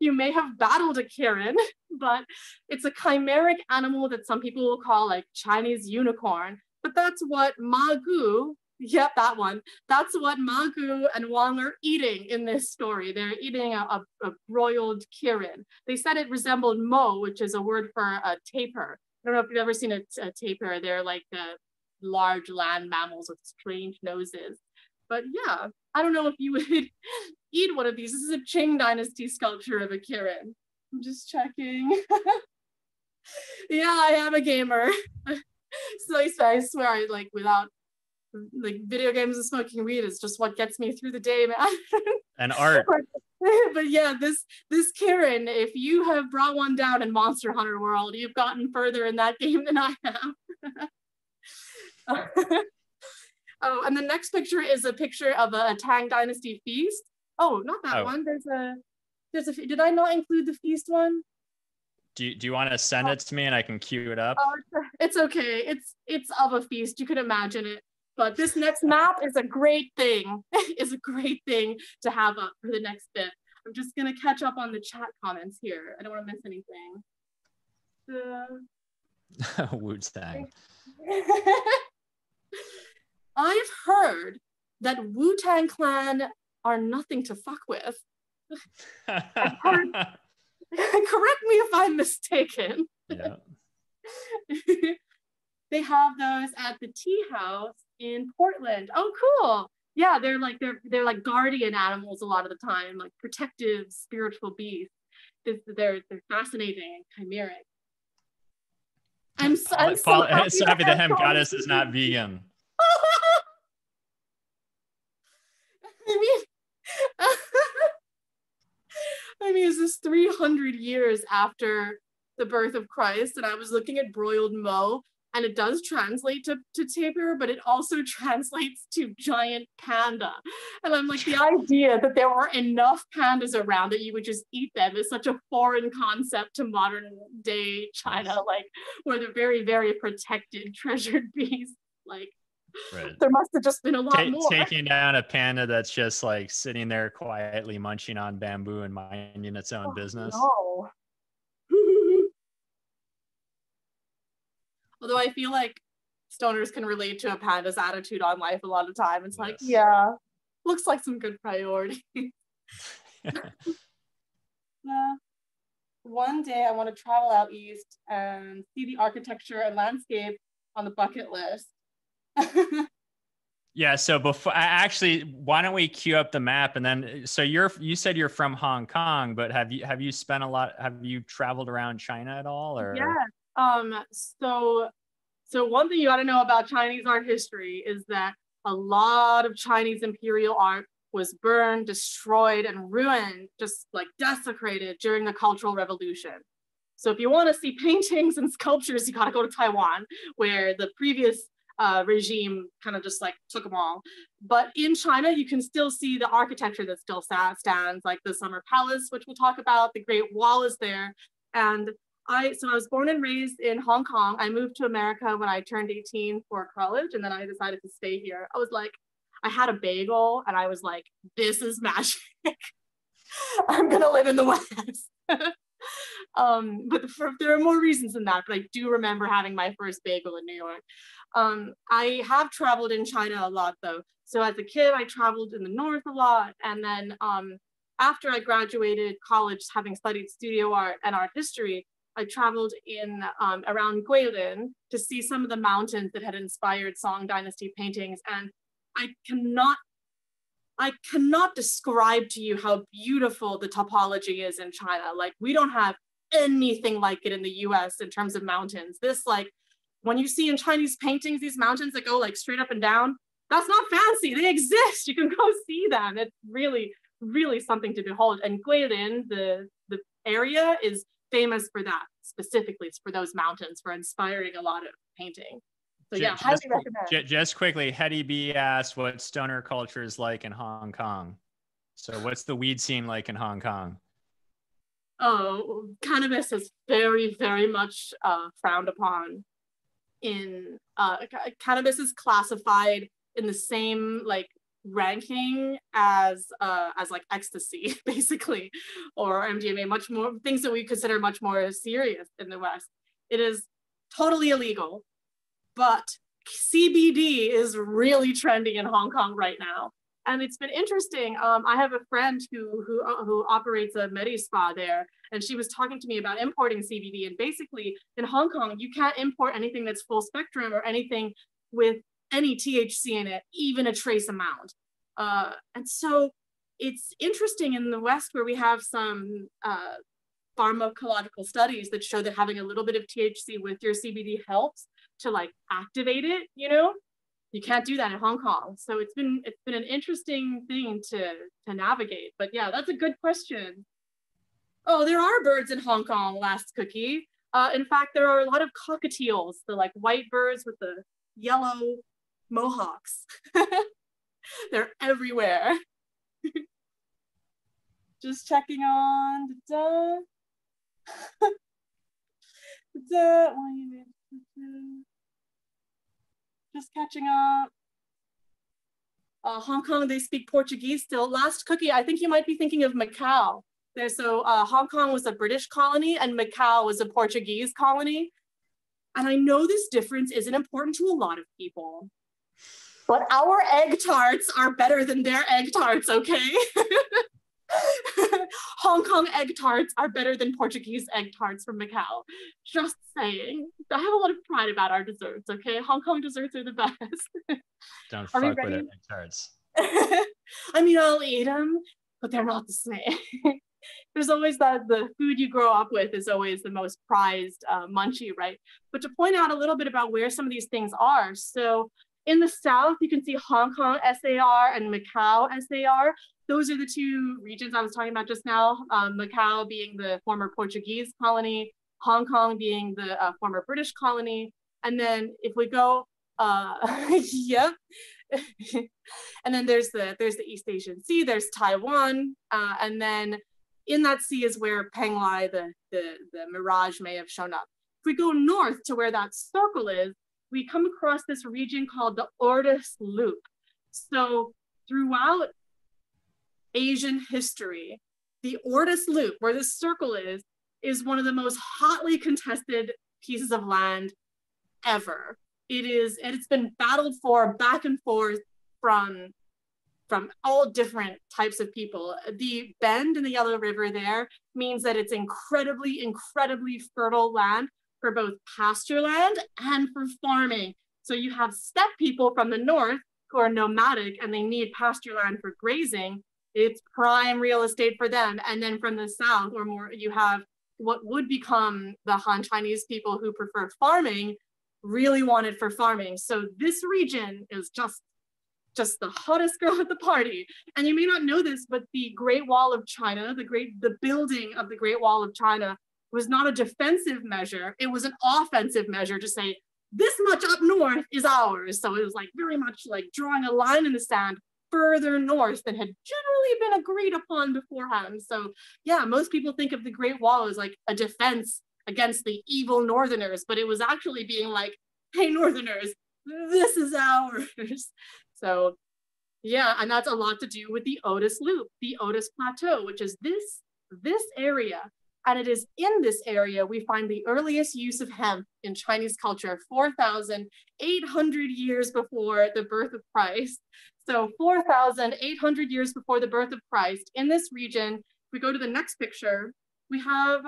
[SPEAKER 2] you may have battled a kirin, but it's a chimeric animal that some people will call like Chinese unicorn. But that's what Ma Gu, Yep, that one. That's what Ma Gu and Wang are eating in this story. They're eating a, a, a, broiled kirin. They said it resembled mo, which is a word for a tapir. I don't know if you've ever seen a, a tapir. They're like the large land mammals with strange noses. But yeah, I don't know if you would eat one of these. This is a Qing Dynasty sculpture of a kirin. I'm just checking. yeah, I am a gamer. so I swear, I like without like video games and smoking weed is just what gets me through the day, man.
[SPEAKER 1] and art.
[SPEAKER 2] but yeah, this this kirin, if you have brought one down in Monster Hunter World, you've gotten further in that game than I have. Oh, and the next picture is a picture of a, a Tang Dynasty feast. Oh, not that oh. one. There's a there's a did I not include the feast one?
[SPEAKER 1] Do you, do you want to send it to me and I can cue it up?
[SPEAKER 2] Oh, it's okay. It's it's of a feast. You can imagine it. But this next map is a great thing. is a great thing to have up for the next bit. I'm just gonna catch up on the chat comments here. I don't want to miss anything.
[SPEAKER 1] Uh, Wu Tang.
[SPEAKER 2] I've heard that Wu Tang Clan are nothing to fuck with. heard, correct me if I'm mistaken.
[SPEAKER 1] Yeah.
[SPEAKER 2] they have those at the tea house in Portland. Oh, cool. Yeah, they're like they're they're like guardian animals a lot of the time, like protective spiritual beasts. They're they're fascinating and chimeric. I'm so, I'm so happy,
[SPEAKER 1] so happy that Hemp Goddess is not vegan.
[SPEAKER 2] I mean, I mean, is this 300 years after the birth of Christ? And I was looking at broiled mo, and it does translate to, to tapir, but it also translates to giant panda. And I'm like, the idea that there were enough pandas around that you would just eat them is such a foreign concept to modern day China, like where they're very, very protected, treasured beasts. Like, Right. There must have just been a lot Ta- more.
[SPEAKER 1] Taking down a panda that's just like sitting there quietly munching on bamboo and minding its own oh, business.
[SPEAKER 2] No. Although I feel like stoners can relate to a panda's attitude on life a lot of time. It's yes. like, yeah, looks like some good priority. yeah. Uh, one day I want to travel out east and see the architecture and landscape on the bucket list.
[SPEAKER 1] yeah. So before, I actually, why don't we queue up the map and then? So you're you said you're from Hong Kong, but have you have you spent a lot? Have you traveled around China at all? Or
[SPEAKER 2] yeah. Um. So, so one thing you got to know about Chinese art history is that a lot of Chinese imperial art was burned, destroyed, and ruined, just like desecrated during the Cultural Revolution. So if you want to see paintings and sculptures, you got to go to Taiwan, where the previous uh, regime kind of just like took them all. But in China, you can still see the architecture that still stands, like the Summer Palace, which we'll talk about. The Great Wall is there. And I, so I was born and raised in Hong Kong. I moved to America when I turned 18 for college, and then I decided to stay here. I was like, I had a bagel, and I was like, this is magic. I'm gonna live in the West. um, but for, there are more reasons than that. But I do remember having my first bagel in New York. Um, I have traveled in China a lot though. So as a kid, I traveled in the north a lot. And then um, after I graduated college, having studied studio art and art history, I traveled in um, around Guilin to see some of the mountains that had inspired Song Dynasty paintings. And I cannot, I cannot describe to you how beautiful the topology is in China. Like we don't have anything like it in the US in terms of mountains. This like when you see in Chinese paintings these mountains that go like straight up and down, that's not fancy. They exist. You can go see them. It's really, really something to behold. And Guilin, the the area, is famous for that specifically. It's for those mountains, for inspiring a lot of painting. So yeah, just, highly recommend.
[SPEAKER 1] Just quickly, Hetty B asked what stoner culture is like in Hong Kong. So what's the weed scene like in Hong Kong?
[SPEAKER 2] Oh, cannabis is very, very much uh, frowned upon in uh, cannabis is classified in the same like ranking as uh, as like ecstasy basically or mdma much more things that we consider much more serious in the west. It is totally illegal but cbd is really trending in hong kong right now and it's been interesting. Um, I have a friend who who uh, who operates a Medi Spa there, and she was talking to me about importing CBD. And basically, in Hong Kong, you can't import anything that's full spectrum or anything with any THC in it, even a trace amount. Uh, and so it's interesting in the West where we have some uh, pharmacological studies that show that having a little bit of THC with your CBD helps to like activate it, you know, you can't do that in Hong Kong. So it's been it's been an interesting thing to to navigate. But yeah, that's a good question. Oh, there are birds in Hong Kong, last cookie. Uh, in fact, there are a lot of cockatiels, the like white birds with the yellow mohawks. They're everywhere. Just checking on. Da, da. just catching up. Uh, Hong Kong, they speak Portuguese still. Last cookie, I think you might be thinking of Macau. There, so uh, Hong Kong was a British colony and Macau was a Portuguese colony. And I know this difference isn't important to a lot of people, but our egg tarts are better than their egg tarts, okay? Hong Kong egg tarts are better than Portuguese egg tarts from Macau. Just saying. I have a lot of pride about our desserts, okay? Hong Kong desserts are the best.
[SPEAKER 1] Don't fuck with egg tarts.
[SPEAKER 2] I mean, I'll eat them, but they're not the same. there's always that the food you grow up with is always the most prized uh, munchie, right? But to point out a little bit about where some of these things are. So in the south, you can see Hong Kong SAR and Macau SAR. Those are the two regions I was talking about just now. Um, Macau being the former Portuguese colony, Hong Kong being the uh, former British colony. And then if we go, uh, yep. and then there's the there's the East Asian Sea, there's Taiwan, uh, and then in that sea is where Penglai, the, the, the mirage may have shown up. If we go north to where that circle is, we come across this region called the Ordos Loop. So throughout Asian history, the Ordos Loop, where this circle is, is one of the most hotly contested pieces of land ever. It is, and it's been battled for back and forth from from all different types of people. The bend in the Yellow River there means that it's incredibly, incredibly fertile land for both pasture land and for farming. So you have steppe people from the north who are nomadic and they need pasture land for grazing. It's prime real estate for them. And then from the south, or more, you have what would become the Han Chinese people who prefer farming, really wanted for farming. So this region is just just the hottest girl at the party. And you may not know this, but the Great Wall of China, the great the building of the Great Wall of China was not a defensive measure, it was an offensive measure to say this much up north is ours. So it was like very much like drawing a line in the sand further north than had generally been agreed upon beforehand. So yeah, most people think of the Great Wall as like a defense against the evil northerners, but it was actually being like, hey northerners, this is ours. So yeah, and that's a lot to do with the Ordos Loop, the Ordos Plateau, which is this, this area. And it is in this area we find the earliest use of hemp in Chinese culture, 4,800 years before the birth of Christ. So 4,800 years before the birth of Christ, in this region, if we go to the next picture, we have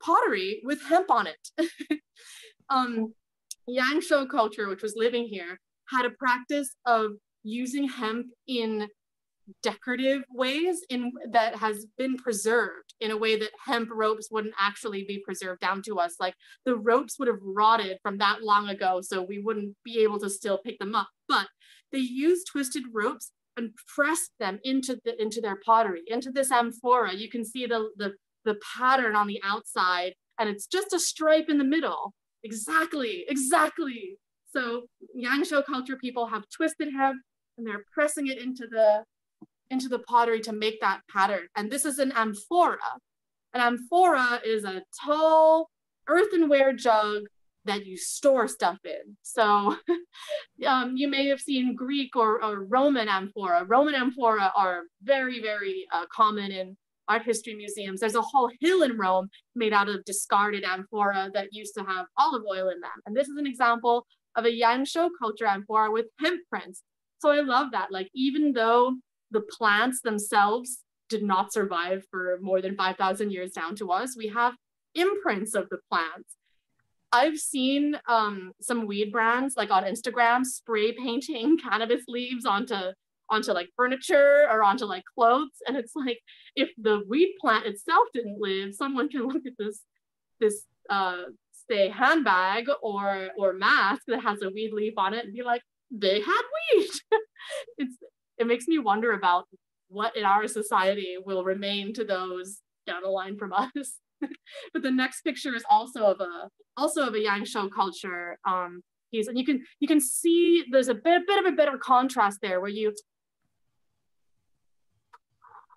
[SPEAKER 2] pottery with hemp on it. um, Yangshao culture, which was living here, had a practice of using hemp in decorative ways in that has been preserved in a way that hemp ropes wouldn't actually be preserved down to us. Like the ropes would have rotted from that long ago so we wouldn't be able to still pick them up. But they used twisted ropes and pressed them into the into their pottery into this amphora. You can see the the, the pattern on the outside and it's just a stripe in the middle. Exactly exactly. So Yangshao culture people have twisted hemp and they're pressing it into the into the pottery to make that pattern. And this is an amphora. An amphora is a tall earthenware jug that you store stuff in. So um, you may have seen Greek or, or, Roman amphora. Roman amphora are very, very uh, common in art history museums. There's a whole hill in Rome made out of discarded amphora that used to have olive oil in them. And this is an example of a Yangshao culture amphora with hemp prints. So I love that. Like, even though the plants themselves did not survive for more than 5,000 years down to us, we have imprints of the plants. I've seen um, some weed brands like on Instagram spray painting cannabis leaves onto onto like furniture or onto like clothes, and it's like if the weed plant itself didn't live, someone can look at this this uh, say handbag or or mask that has a weed leaf on it and be like, they had weed. it's it makes me wonder about what in our society will remain to those down the line from us. but the next picture is also of a also of a Yangshao culture um, piece, and you can you can see there's a bit, a bit of a better contrast there where you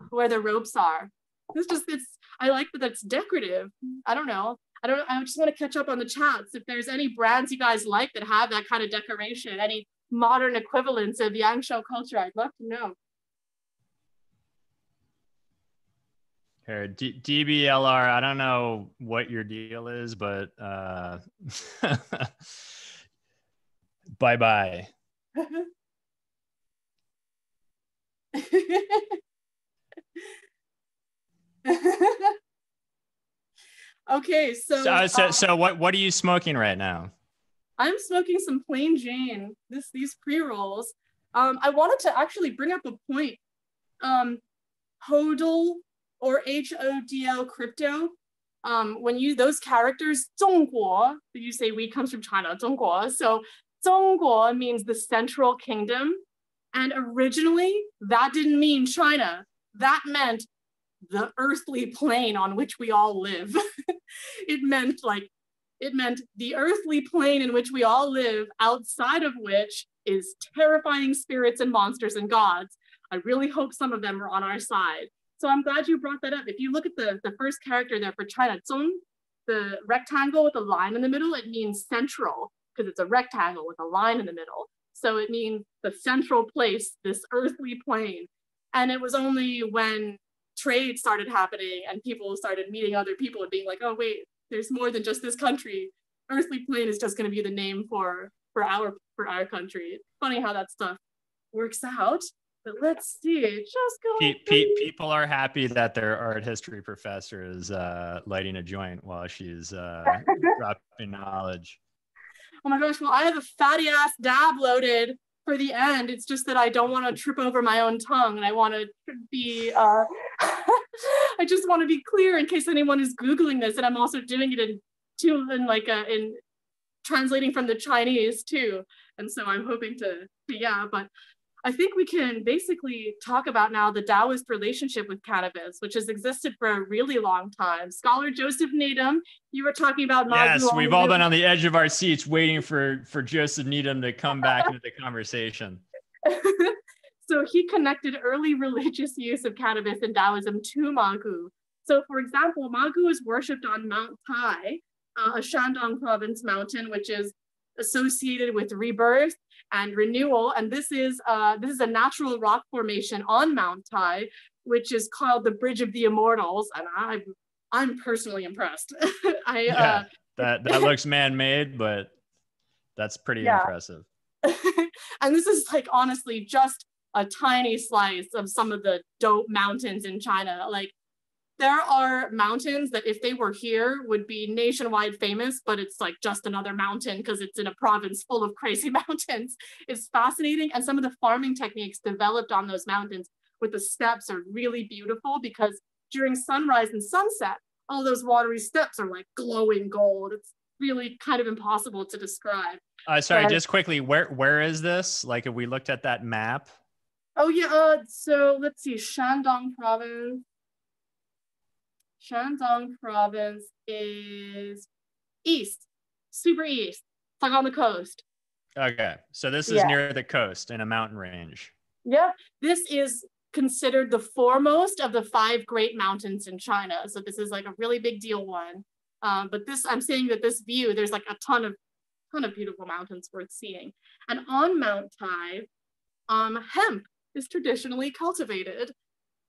[SPEAKER 2] where the ropes are. It's just it's I like that it's decorative. I don't know. I don't I just want to catch up on the chats if there's any brands you guys like that have that kind of decoration, any modern equivalents of Yangshao culture? I'd love to know.
[SPEAKER 1] Here, D- DBLR, I don't know what your deal is, but uh, bye bye.
[SPEAKER 2] okay, so
[SPEAKER 1] so, so, so what what are you smoking right now?
[SPEAKER 2] I'm smoking some plain Jane, this these pre-rolls. Um, I wanted to actually bring up a point. Um, Hodel or HODL crypto, um, when you those characters, 中国, you say we comes from China, 中国. So 中国means the central kingdom. And originally that didn't mean China. That meant the earthly plane on which we all live. it meant like, it meant the earthly plane in which we all live, outside of which is terrifying spirits and monsters and gods. I really hope some of them are on our side. So I'm glad you brought that up. If you look at the, the first character there for China, Zhong, the rectangle with a line in the middle, it means central because it's a rectangle with a line in the middle. So it means the central place, this earthly plane. And it was only when trade started happening and people started meeting other people and being like, oh, wait, there's more than just this country. Earthly plane is just going to be the name for, for, our, for our country. Funny how that stuff works out. But let's see, just go.
[SPEAKER 1] Pe- pe- people are happy that their art history professor is uh, lighting a joint while she's uh, dropping knowledge.
[SPEAKER 2] Oh my gosh! Well, I have a fatty ass dab loaded for the end. It's just that I don't want to trip over my own tongue, and I want to be. Uh, I just want to be clear in case anyone is googling this, and I'm also doing it in two in like a, uh, in translating from the Chinese too. And so I'm hoping to, yeah, but I think we can basically talk about now the Taoist relationship with cannabis, which has existed for a really long time. Scholar Joseph Needham, you were talking about.
[SPEAKER 1] Yes, we've all been on the edge of our seats waiting for, for Joseph Needham to come back into the conversation.
[SPEAKER 2] so he connected early religious use of cannabis in Taoism to Magu. So for example, Magu is worshipped on Mount Tai, uh, a Shandong province mountain, which is associated with rebirth and renewal. And this is uh, this is a natural rock formation on Mount Tai, which is called the Bridge of the Immortals. And I'm I'm personally impressed. I
[SPEAKER 1] yeah, uh, that that looks man-made, but that's pretty yeah. impressive.
[SPEAKER 2] and this is like honestly just a tiny slice of some of the dope mountains in China. Like there are mountains that if they were here would be nationwide famous, but it's like just another mountain because it's in a province full of crazy mountains. It's fascinating. And some of the farming techniques developed on those mountains with the steps are really beautiful because during sunrise and sunset, all those watery steps are like glowing gold. It's really kind of impossible to describe.
[SPEAKER 1] Uh, sorry, just quickly, where where is this? Like, if we looked at that map.
[SPEAKER 2] Oh yeah, uh, so let's see, Shandong province. Shandong province is east, super east, It's like on the coast.
[SPEAKER 1] Okay, so this is yeah. near the coast in a mountain range.
[SPEAKER 2] Yeah, this is considered the foremost of the five great mountains in China. So this is like a really big deal one. Um, but this, I'm saying that this view, there's like a ton of, ton of beautiful mountains worth seeing. And on Mount Tai, um, hemp is traditionally cultivated.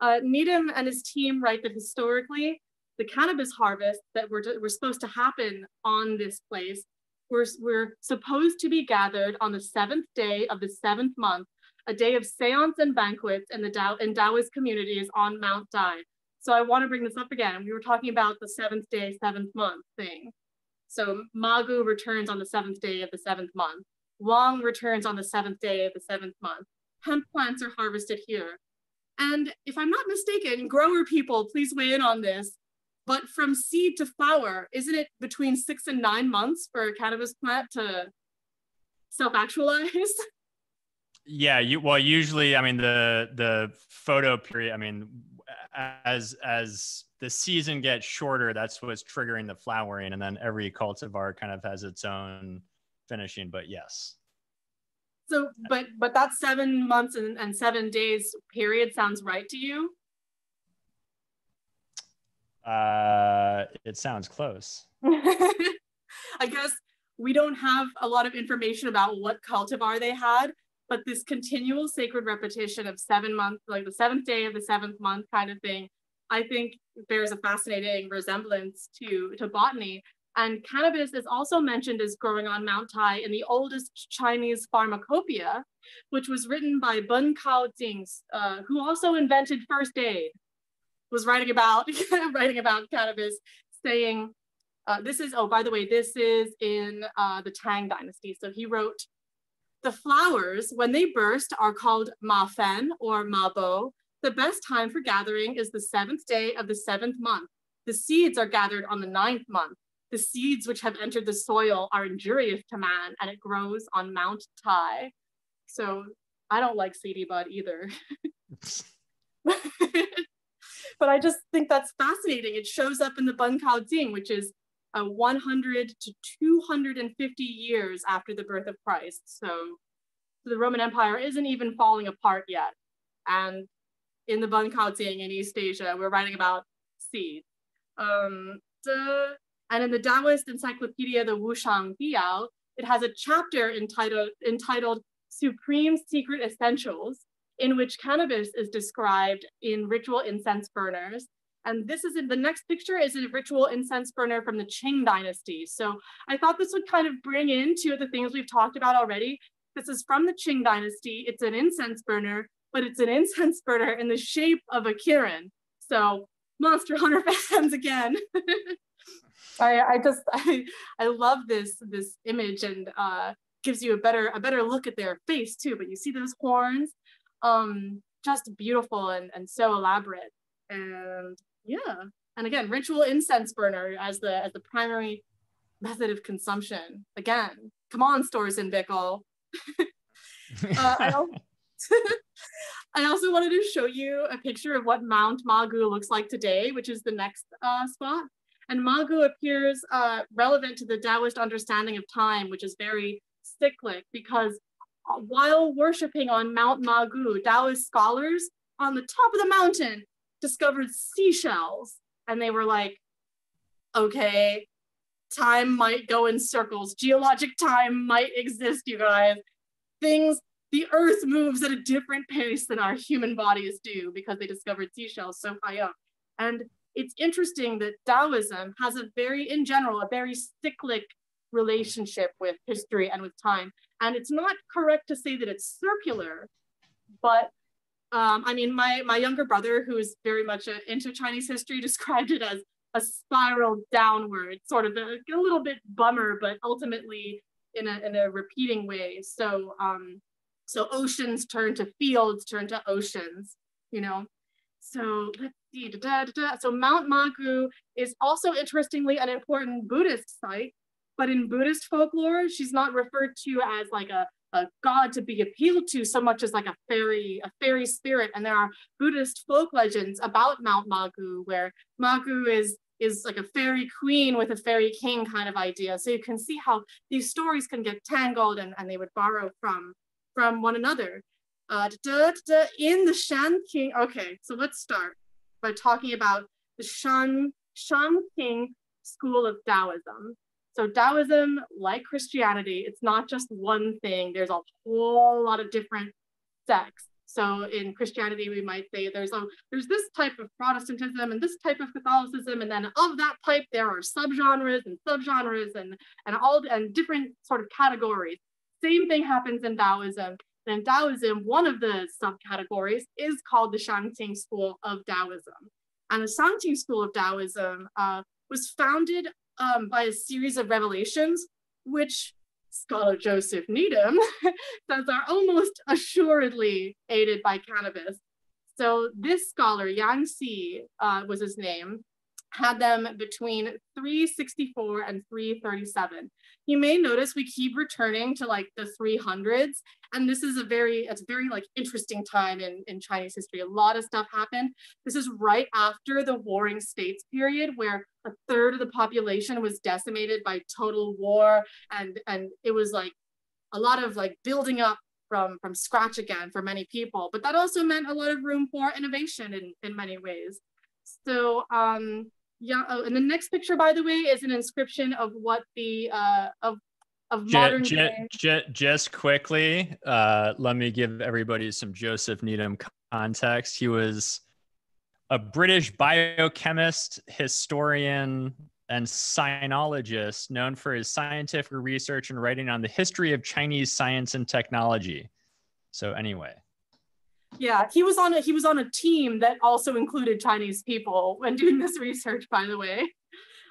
[SPEAKER 2] Uh, Needham and his team write that historically, the cannabis harvest that were, were supposed to happen on this place were, were supposed to be gathered on the seventh day of the seventh month, a day of seance and banquets in the Tao, in Taoist communities on Mount Tai. So I want to bring this up again. We were talking about the seventh day, seventh month thing. So Magu returns on the seventh day of the seventh month. Wang returns on the seventh day of the seventh month. Hemp plants are harvested here. And if I'm not mistaken, grower people, please weigh in on this. But from seed to flower, isn't it between six and nine months for a cannabis plant to self-actualize?
[SPEAKER 1] Yeah, you well usually I mean the the photo period I mean as as the season gets shorter that's what's triggering the flowering and then every cultivar kind of has its own finishing but yes.
[SPEAKER 2] So but but that 7 months and, and 7 days period sounds right to you?
[SPEAKER 1] Uh, it sounds close.
[SPEAKER 2] I guess we don't have a lot of information about what cultivar they had, but this continual sacred repetition of seven months, like the seventh day of the seventh month kind of thing, I think bears a fascinating resemblance to, to botany. And cannabis is also mentioned as growing on Mount Tai in the oldest Chinese pharmacopoeia, which was written by Bencao Jing, uh, who also invented first aid was writing about writing about cannabis, saying, uh, this is, oh, by the way, this is in uh, the Tang dynasty. So he wrote, the flowers, when they burst, are called ma fen or ma bo. The best time for gathering is the seventh day of the seventh month. The seeds are gathered on the ninth month. The seeds which have entered the soil are injurious to man, and it grows on Mount Tai. So I don't like seedy bud either. but I just think that's fascinating. It shows up in the Bencao Jing, which is uh, 100 to 250 years after the birth of Christ. So, the Roman Empire isn't even falling apart yet. And in the Bencao Jing in East Asia, we're writing about seeds. Um, and in the Taoist encyclopedia, the Wushang Biyao, it has a chapter entitled, entitled Supreme Secret Essentials, in which cannabis is described in ritual incense burners. And this is in the next picture is a ritual incense burner from the Qing dynasty. So I thought this would kind of bring in two of the things we've talked about already. This is from the Qing dynasty. It's an incense burner, but it's an incense burner in the shape of a kirin. So Monster Hunter fans again. I, I just I, I love this this image and uh, gives you a better a better look at their face too. But you see those horns, um, just beautiful and, and so elaborate. And yeah, and again, ritual incense burner as the as the primary method of consumption. Again, come on, Storz in Bickel. uh, I, also, I, also, wanted to show you a picture of what Mount Magu looks like today, which is the next uh, spot. And Magu appears uh, relevant to the Taoist understanding of time, which is very cyclic because while worshiping on Mount Magu, Taoist scholars on the top of the mountain discovered seashells. And they were like, okay, time might go in circles. Geologic time might exist, you guys. Things, the earth moves at a different pace than our human bodies do because they discovered seashells so high up. And it's interesting that Taoism has a very, in general, a very cyclic relationship with history and with time. And it's not correct to say that it's circular, but um, I mean, my, my younger brother, who is very much a, into Chinese history, described it as a spiral downward, sort of a, a little bit bummer, but ultimately in a, in a repeating way. So, um, so oceans turn to fields, turn to oceans, you know. So let's da, da, da, so Mount Magu is also interestingly an important Buddhist site but in Buddhist folklore, she's not referred to as like a, a god to be appealed to so much as like a fairy, a fairy spirit. And there are Buddhist folk legends about Mount Magu, where Magu is is like a fairy queen with a fairy king kind of idea. So you can see how these stories can get tangled and, and they would borrow from from one another. Uh, da, da, da, in the Shan King, okay, so let's start by talking about the Shan, King school of Taoism. So Taoism, like Christianity, it's not just one thing. There's a whole lot of different sects. So in Christianity, we might say there's a there's this type of Protestantism and this type of Catholicism, and then of that type there are subgenres and subgenres and and all and different sort of categories. Same thing happens in Taoism. In Taoism, one of the subcategories is called the Shangqing school of Taoism. And the Shangqing school of Taoism uh, was founded um, by a series of revelations, which scholar Joseph Needham says are almost assuredly aided by cannabis. So this scholar, Yang Xi uh, was his name, had them between 364 and 337. You may notice we keep returning to like the 300s, and this is a very, it's a very like interesting time in, in Chinese history. A lot of stuff happened. This is right after the Warring States period where a third of the population was decimated by total war, and, and it was like a lot of like building up from, from scratch again for many people, but that also meant a lot of room for innovation in, in many ways. So um, yeah, oh, and the next picture, by the way, is an inscription of what the uh, of of modern
[SPEAKER 1] just quickly, uh, let me give everybody some Joseph Needham context. He was a British biochemist, historian, and sinologist known for his scientific research and writing on the history of Chinese science and technology. So, anyway
[SPEAKER 2] yeah he was on a he was on a team that also included chinese people when doing this research by the way.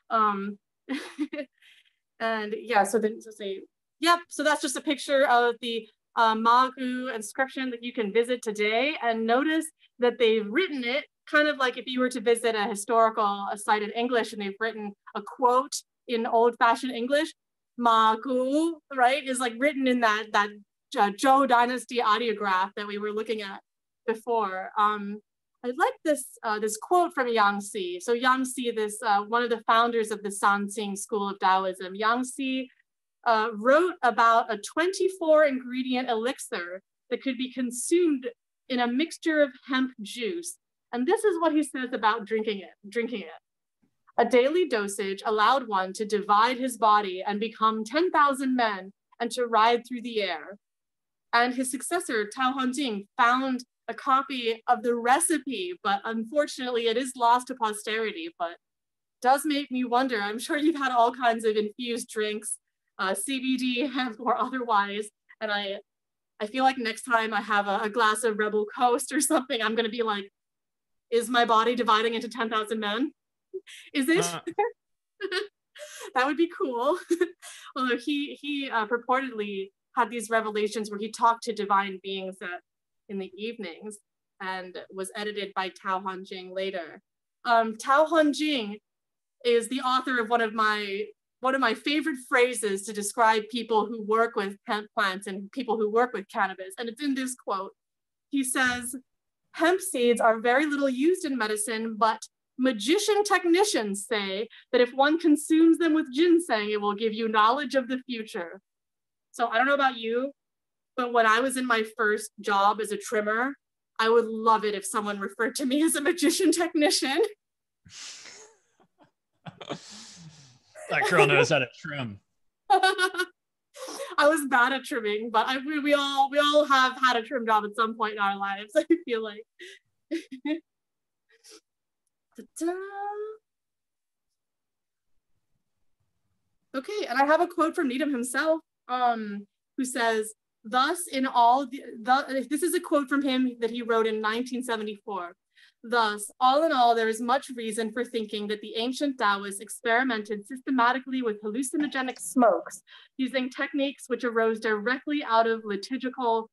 [SPEAKER 2] Um and yeah so then so say yep so that's just a picture of the uh, Magu inscription that you can visit today. And notice that they've written it kind of like if you were to visit a historical a site in English and they've written a quote in old fashioned English, Magu, right, is like written in that, that uh, Zhou dynasty audiograph that we were looking at before. Um, I like this uh, this quote from Yang Xi. So Yang Xi, this uh, one of the founders of the Shangqing school of Taoism, Yang Xi uh, wrote about a 24 ingredient elixir that could be consumed in a mixture of hemp juice. And this is what he says about drinking it, drinking it. A daily dosage allowed one to divide his body and become 10,000 men and to ride through the air. And his successor, Tao Hongjing, found a copy of the recipe, but unfortunately it is lost to posterity, but does make me wonder. I'm sure you've had all kinds of infused drinks, uh, CBD, or otherwise. And I, I feel like next time I have a, a glass of Rebel Coast or something, I'm going to be like, is my body dividing into 10,000 men? Is it? Uh. that would be cool. Although he he uh, purportedly had these revelations where he talked to divine beings at, in the evenings and was edited by Tao Hongjing later. Um, Tao Hongjing is the author of one of my one of my favorite phrases to describe people who work with hemp plants and people who work with cannabis. And it's in this quote. He says, hemp seeds are very little used in medicine, but magician technicians say that if one consumes them with ginseng, it will give you knowledge of the future. So I don't know about you, but when I was in my first job as a trimmer, I would love it if someone referred to me as a magician technician.
[SPEAKER 1] that girl knows how to trim.
[SPEAKER 2] I was bad at trimming, but I, we, we all we all have had a trim job at some point in our lives. I feel like. okay, and I have a quote from Needham himself um, who says, thus in all, the, the, this is a quote from him that he wrote in 1974. Thus, all in all, there is much reason for thinking that the ancient Taoists experimented systematically with hallucinogenic smokes using techniques which arose directly out of liturgical,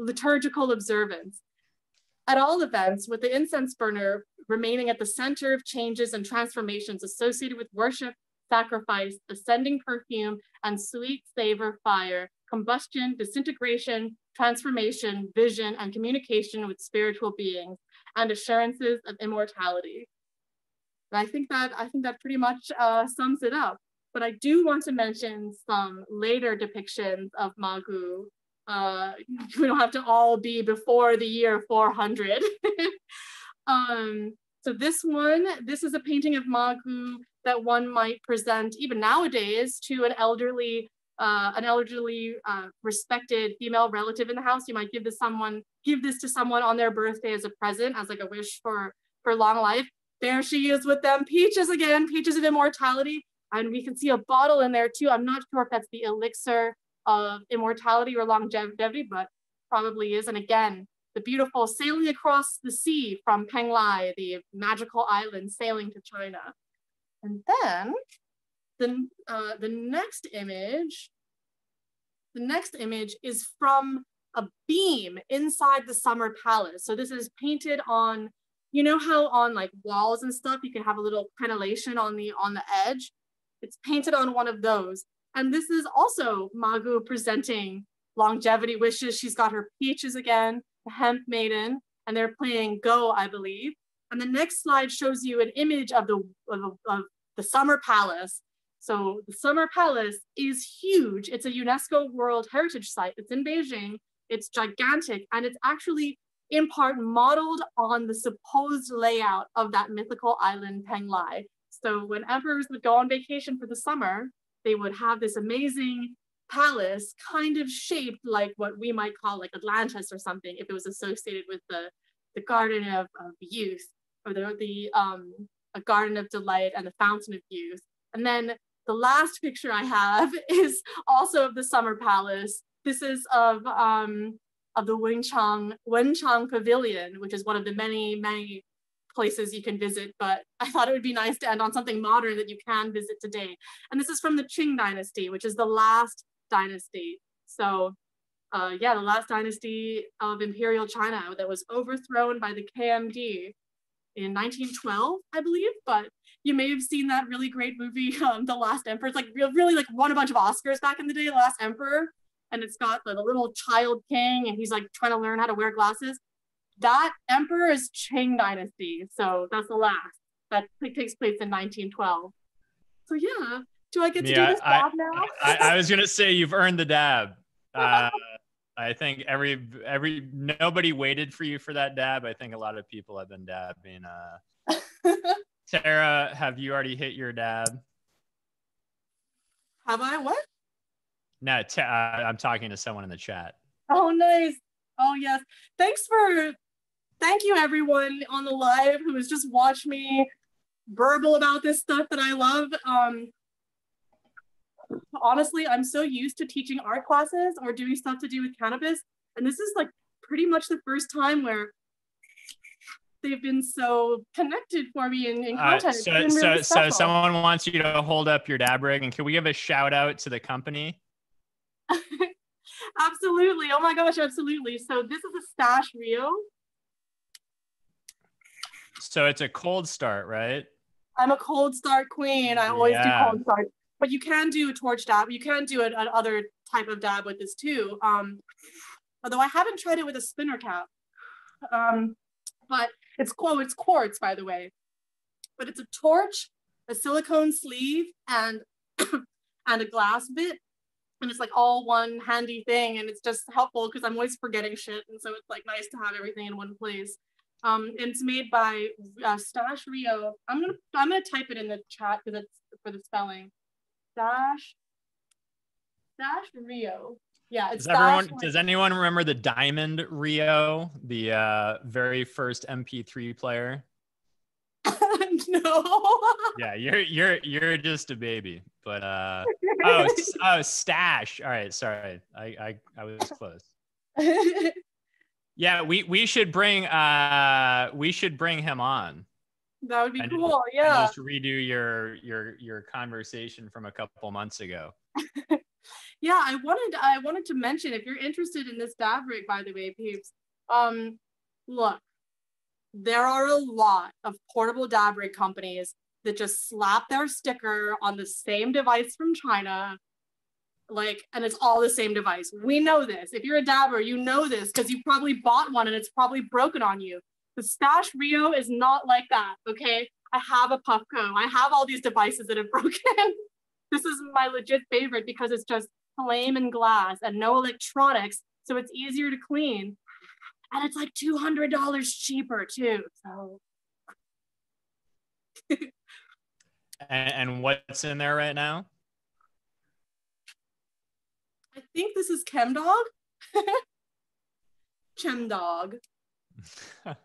[SPEAKER 2] liturgical observance. At all events, with the incense burner remaining at the center of changes and transformations associated with worship, sacrifice, ascending perfume, and sweet savor fire, combustion, disintegration, transformation, vision, and communication with spiritual beings, and assurances of immortality. And I think that I think that pretty much uh, sums it up. But I do want to mention some later depictions of Magu. Uh, we don't have to all be before the year 400. um, so this one, this is a painting of Magu that one might present even nowadays to an elderly, uh, an elderly uh, respected female relative in the house. You might give this someone, give this to someone on their birthday as a present, as like a wish for for long life. There she is with them, peaches again, peaches of immortality, and we can see a bottle in there too. I'm not sure if that's the elixir of immortality or longevity, but probably is. And again, the beautiful sailing across the sea from Penglai, the magical island, sailing to China. And then the, uh, the next image, the next image is from a beam inside the summer palace. So this is painted on, you know how on like walls and stuff, you can have a little crenellation on the, on the edge. It's painted on one of those. And this is also Magu presenting longevity wishes. She's got her peaches again, the hemp maiden, and they're playing Go, I believe. And the next slide shows you an image of the, of, of the Summer Palace. So the Summer Palace is huge. It's a UNESCO World Heritage Site. It's in Beijing. It's gigantic, and it's actually in part modeled on the supposed layout of that mythical island Penglai. So when emperors would go on vacation for the summer, they would have this amazing palace kind of shaped like what we might call like Atlantis or something if it was associated with the, the Garden of, of Youth or the, the um, a garden of delight and the fountain of youth. And then the last picture I have is also of the summer palace. This is of um, of the Wenchang Wenchang Pavilion, which is one of the many many places you can visit. But I thought it would be nice to end on something modern that you can visit today. And this is from the Qing Dynasty, which is the last dynasty. So uh, yeah, the last dynasty of imperial China that was overthrown by the KMT in 1912, I believe. But you may have seen that really great movie, um, The Last Emperor. It's like really like won a bunch of Oscars back in the day, The Last Emperor. And it's got the, the little child king, and he's like trying to learn how to wear glasses. That emperor is Qing Dynasty, so that's the last that takes place in 1912. So yeah, do I get to yeah, do this I, dab now?
[SPEAKER 1] I, I, was gonna say you've earned the dab. Uh, I think every every nobody waited for you for that dab. I think a lot of people have been dabbing. Uh, Tara, have you already hit your dab?
[SPEAKER 2] Have I? What?
[SPEAKER 1] No, t- uh, I'm talking to someone in the chat.
[SPEAKER 2] Oh, nice. Oh, yes. Thanks for, thank you everyone on the live who has just watched me burble about this stuff that I love. Um, honestly, I'm so used to teaching art classes or doing stuff to do with cannabis. And this is like pretty much the first time where they've been so connected for me in, in content. Uh,
[SPEAKER 1] so, really so, so someone wants you to hold up your dab rig and can we give a shout out to the company?
[SPEAKER 2] absolutely. Oh my gosh, absolutely. So this is a Stache Rio.
[SPEAKER 1] So it's a cold start, right?
[SPEAKER 2] I'm a cold start queen. I always yeah. do cold start but you can do a torch dab. You can do an, other type of dab with this too. Um, although I haven't tried it with a spinner cap. Um, but it's oh, it's quartz, by the way. But it's a torch, a silicone sleeve, and and a glass bit. And it's like all one handy thing, and it's just helpful because I'm always forgetting shit, and so it's like nice to have everything in one place. Um, and it's made by uh, Stache Rio. I'm gonna I'm gonna type it in the chat because it's for the spelling. Dash Dash Rio. Yeah,
[SPEAKER 1] it's does everyone does anyone remember the Diamond Rio, the uh, very first MP3 player?
[SPEAKER 2] no.
[SPEAKER 1] yeah, you're you're you're just a baby. But uh oh oh stash. All right, sorry. I I, I was close. yeah, we we should bring uh we should bring him on.
[SPEAKER 2] That would be cool. Just, yeah.
[SPEAKER 1] Just redo your your your conversation from a couple months ago.
[SPEAKER 2] yeah, I wanted I wanted to mention if you're interested in this dab rig, by the way, peeps. Um, look, there are a lot of portable dab rig companies that just slap their sticker on the same device from China. Like, and it's all the same device. We know this. If you're a dabber, you know this because you probably bought one and it's probably broken on you. The Stache Rio is not like that, okay? I have a Puffco. I have all these devices that have broken. This is my legit favorite because it's just flame and glass and no electronics, so it's easier to clean. And it's like $200 cheaper too, so.
[SPEAKER 1] and, and what's in there right now?
[SPEAKER 2] I think this is ChemDog. ChemDog. Dabs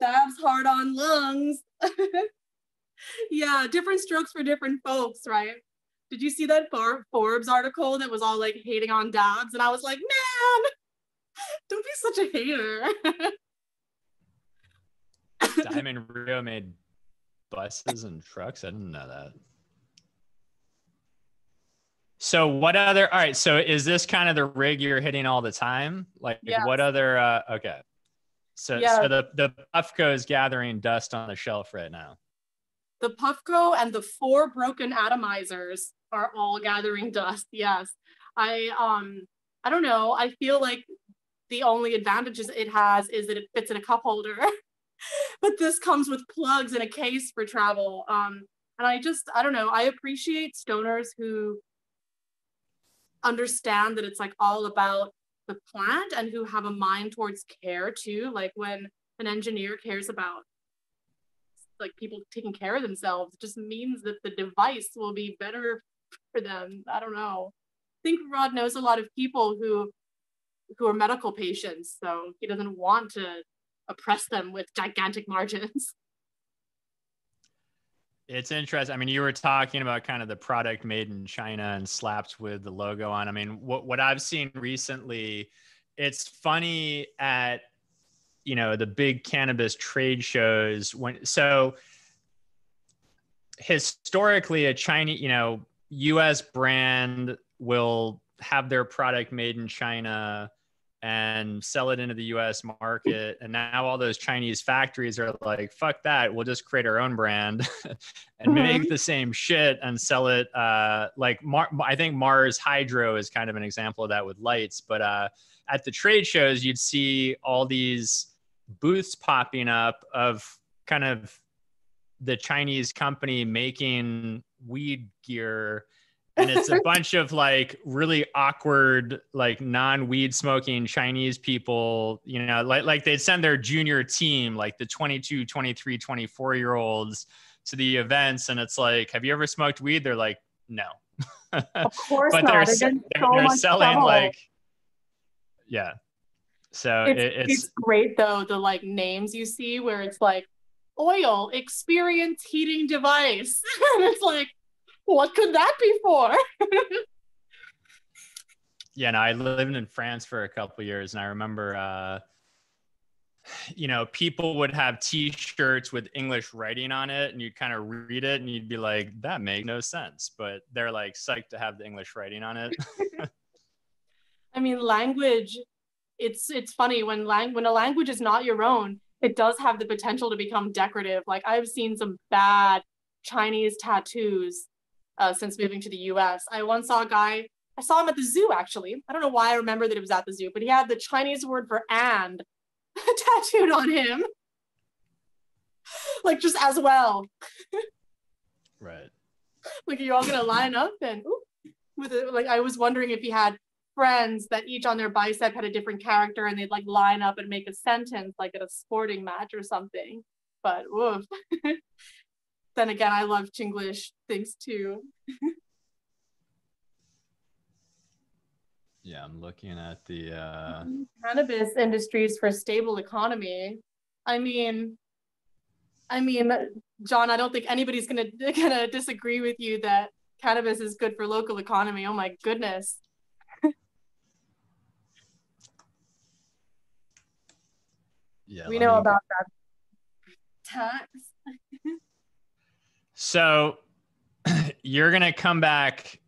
[SPEAKER 2] hard on lungs. Yeah, different strokes for different folks, right? Did you see that Forbes article that was all like hating on dabs? And I was like, man, don't be such a hater.
[SPEAKER 1] Diamond Rio made buses and trucks. I didn't know that. So what other all right, so is this kind of the rig you're hitting all the time? Like yes. what other uh okay. So yeah. so the the Puffco is gathering dust on the shelf right now.
[SPEAKER 2] The Puffco and the four broken atomizers are all gathering dust. Yes. I um I don't know. I feel like the only advantages it has is that it fits in a cup holder. but this comes with plugs and a case for travel. Um and I just I don't know. I appreciate stoners who understand that it's like all about the plant and who have a mind towards care too. Like when an engineer cares about like people taking care of themselves, just means that the device will be better for them. I don't know. I think Rod knows a lot of people who who are medical patients, so he doesn't want to oppress them with gigantic margins.
[SPEAKER 1] It's interesting. I mean, you were talking about kind of the product made in China and slapped with the logo on. I mean, what what I've seen recently, it's funny at you know the big cannabis trade shows when so historically a Chinese, you know, US brand will have their product made in China and sell it into the US market. And now all those Chinese factories are like, fuck that. We'll just create our own brand and mm-hmm. make the same shit and sell it. Uh, like, Mar- I think Mars Hydro is kind of an example of that with lights. But uh, at the trade shows, you'd see all these booths popping up of kind of the Chinese company making weed gear. And it's a bunch of like really awkward like non-weed smoking chinese people you know like like they'd send their junior team like the 22 23 24 year olds to the events. And it's like have you ever smoked weed? They're like no.
[SPEAKER 2] Of course but not. they're,
[SPEAKER 1] they're, so they're selling trouble. like yeah so
[SPEAKER 2] it's,
[SPEAKER 1] it, it's,
[SPEAKER 2] it's great though the like names you see where it's like oil experience heating device and it's like what could that be for?
[SPEAKER 1] yeah, no, I lived in France for a couple years, and I remember, uh, you know, people would have T-shirts with English writing on it, and you'd kind of read it, and you'd be like, "That makes no sense," but they're like psyched to have the English writing on it.
[SPEAKER 2] I mean, language. It's it's funny when lang when a language is not your own, it does have the potential to become decorative. Like I've seen some bad Chinese tattoos uh, since moving to the US. I once saw a guy, I saw him at the zoo actually. I don't know why I remember that it was at the zoo, but he had the Chinese word for and tattooed on him. like just as well.
[SPEAKER 1] right.
[SPEAKER 2] Like, are you all gonna line up and ooh, with it? Like, I was wondering if he had friends that each on their bicep had a different character and they'd like line up and make a sentence like at a sporting match or something. But woof then again, I love Chinglish things too.
[SPEAKER 1] yeah, I'm looking at the uh...
[SPEAKER 2] cannabis industries for stable economy. I mean, I mean, John, I don't think anybody's gonna gonna disagree with you that cannabis is good for local economy. Oh my goodness.
[SPEAKER 1] Yeah,
[SPEAKER 2] we know me... about that tax.
[SPEAKER 1] So you're going to come back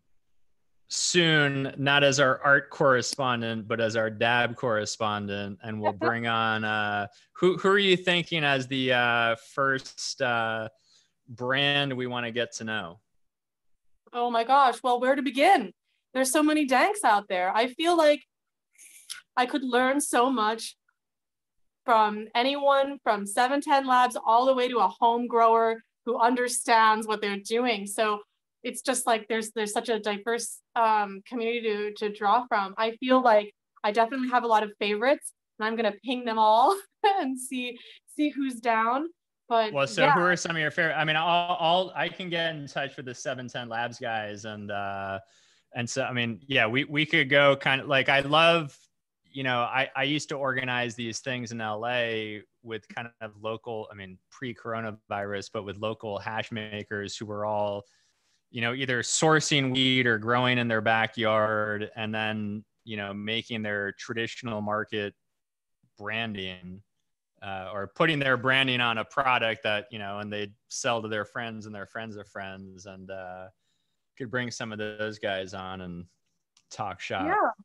[SPEAKER 1] soon, not as our art correspondent, but as our dab correspondent. And we'll bring on uh, who, who are you thinking as the uh, first uh, brand we want to get to know?
[SPEAKER 2] Oh my gosh. Well, where to begin? There's so many danks out there. I feel like I could learn so much from anyone from 710 Labs all the way to a home grower who understands what they're doing. So it's just like there's there's such a diverse um, community to to draw from. I feel like I definitely have a lot of favorites, and I'm gonna ping them all and see see who's down. But
[SPEAKER 1] well, so yeah. who are some of your favorite? I mean, all, all I can get in touch with the 710 Labs guys, and uh, and so I mean, yeah, we we could go kind of like I love you know, I, I used to organize these things in LA with kind of local, I mean, pre coronavirus, but with local hash makers who were all, you know, either sourcing weed or growing in their backyard and then, you know, making their traditional market branding uh, or putting their branding on a product that, you know, and they sell to their friends and their friends of friends and uh, could bring some of those guys on and talk shop.
[SPEAKER 2] Yeah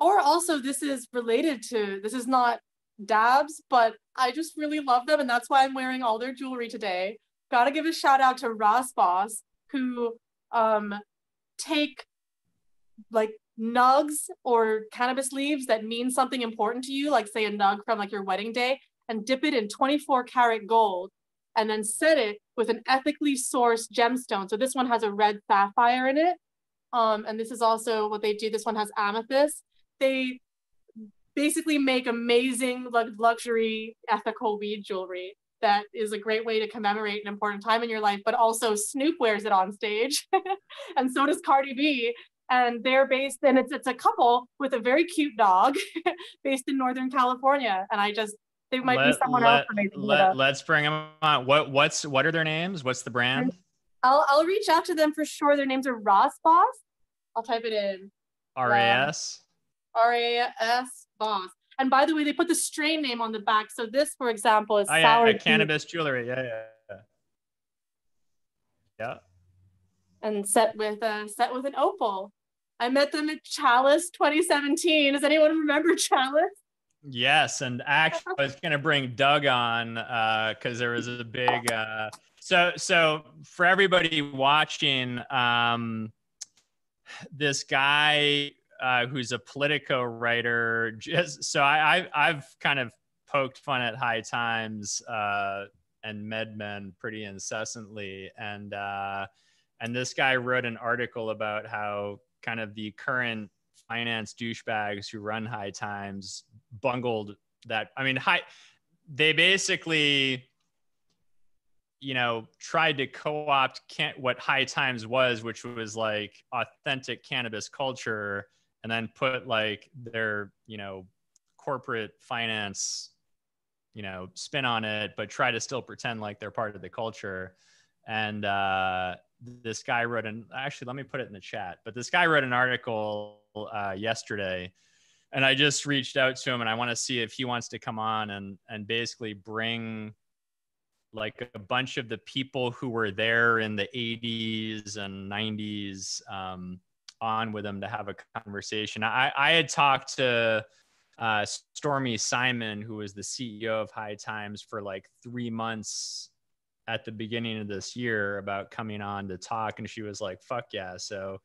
[SPEAKER 2] or also this is related to this is not dabs but i just really love them and that's why i'm wearing all their jewelry today. Gotta give a shout out to Ras Boss who um take like nugs or cannabis leaves that mean something important to you like say a nug from like your wedding day and dip it in 24 karat gold and then set it with an ethically sourced gemstone. So this one has a red sapphire in it um, and this is also what they do. This one has amethyst they basically make amazing like luxury ethical weed jewelry that is a great way to commemorate an important time in your life but also snoop wears it on stage and so does cardi b and they're based and it's it's a couple with a very cute dog based in northern california and i just they might let, be someone let, else
[SPEAKER 1] let, let's bring them on. What what's what are their names? What's the brand?
[SPEAKER 2] I'll i'll reach out to them for sure. Their names are Ras Boss. I'll type it in.
[SPEAKER 1] Ras
[SPEAKER 2] R-A-S Boss. And by the way, they put the strain name on the back. So this, for example, is
[SPEAKER 1] oh, yeah, sour cannabis jewelry. Yeah, yeah, yeah.
[SPEAKER 2] And set with a set with an opal. I met them at Chalice 2017. Does anyone remember Chalice?
[SPEAKER 1] Yes, and actually, I was going to bring Doug on because uh, there was a big. Uh, so, so for everybody watching, um, this guy uh, who's a Politico writer, just so I, I have kind of poked fun at High Times uh, and MedMen pretty incessantly, and uh, and this guy wrote an article about how kind of the current finance douchebags who run High Times bungled that. I mean, high they basically you know tried to co-opt what high times was which was like authentic cannabis culture and then put like their you know corporate finance you know spin on it but try to still pretend like they're part of the culture. And uh, this guy wrote an actually let me put it in the chat but this guy wrote an article uh, yesterday and i just reached out to him and i want to see if he wants to come on and and basically bring like a bunch of the people who were there in the 80s and 90s um, on with him to have a conversation. I, I had talked to uh, Stormy Simon, who was the CEO of High Times for like three months at the beginning of this year about coming on to talk. And she was like, fuck yeah. So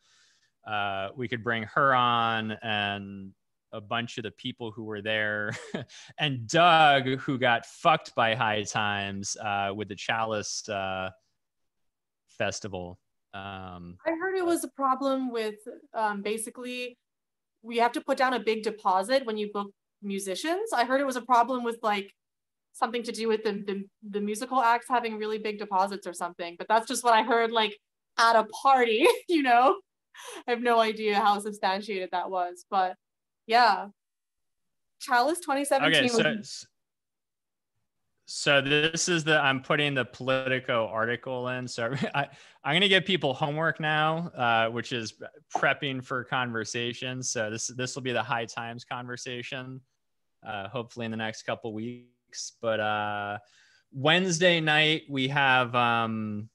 [SPEAKER 1] uh, we could bring her on and a bunch of the people who were there and Doug, who got fucked by High Times uh, with the Chalice uh, Festival. Um,
[SPEAKER 2] I heard it was a problem with um, basically we have to put down a big deposit when you book musicians. I heard it was a problem with like something to do with the, the, the musical acts having really big deposits or something. But that's just what I heard like at a party, you know. I have no idea how substantiated that was, but yeah. Chalice 2017 okay, so,
[SPEAKER 1] so this is the I'm putting the Politico article in. So I, I'm going to give people homework now, uh, which is prepping for conversations. So this this will be the High Times conversation, uh, hopefully in the next couple weeks. But uh, Wednesday night we have um,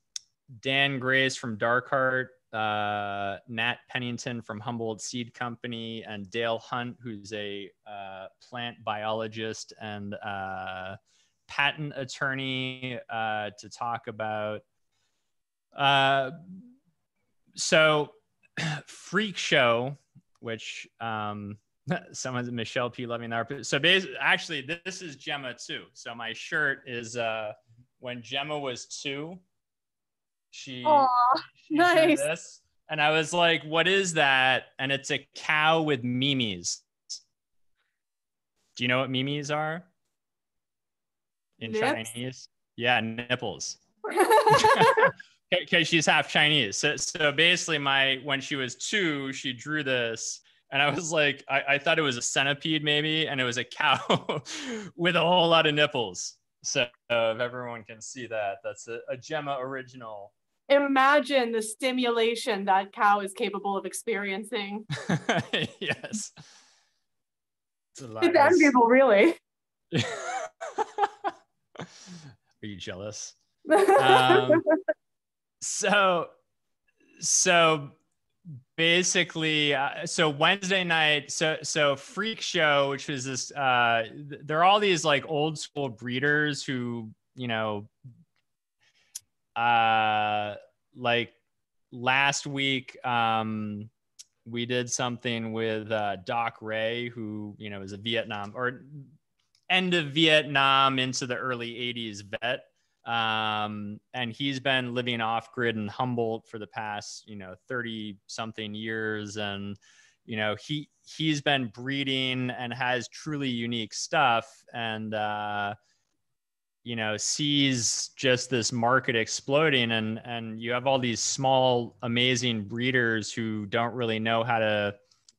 [SPEAKER 1] Dan Grace from Darkheart, uh, Nat Pennington from Humboldt Seed Company, and Dale Hunt, who's a uh, plant biologist and uh, patent attorney uh, to talk about. Uh, so, Freak Show, which um, someone's Michelle P. Loving there. So, basically, actually, this is Gemma too. So, my shirt is uh, when Gemma was two. She,
[SPEAKER 2] Aww, she nice. This,
[SPEAKER 1] and I was like, "What is that?" And it's a cow with mimes. Do you know what mimes are? In Nips? Chinese. Yeah, nipples. Because she's half Chinese. So, so basically, my when she was two, she drew this, and I was like, I, I thought it was a centipede maybe, and it was a cow with a whole lot of nipples. So if everyone can see that, that's a, a Gemma original.
[SPEAKER 2] Imagine the stimulation that cow is capable of experiencing.
[SPEAKER 1] yes.
[SPEAKER 2] It's, a lot. it's enviable, really.
[SPEAKER 1] Are you jealous? Um, so, so basically, uh, so Wednesday night, so so Freak Show, which was this, uh, there are all these like old school breeders who, you know, uh, like last week, um, we did something with uh, Doc Ray, who you know is a Vietnam or end of Vietnam into the early 80s vet. Um, and he's been living off grid in Humboldt for the past, you know, 30 something years. And, you know, he, he's been breeding and has truly unique stuff. And, uh, you know, sees just this market exploding and, and you have all these small, amazing breeders who don't really know how to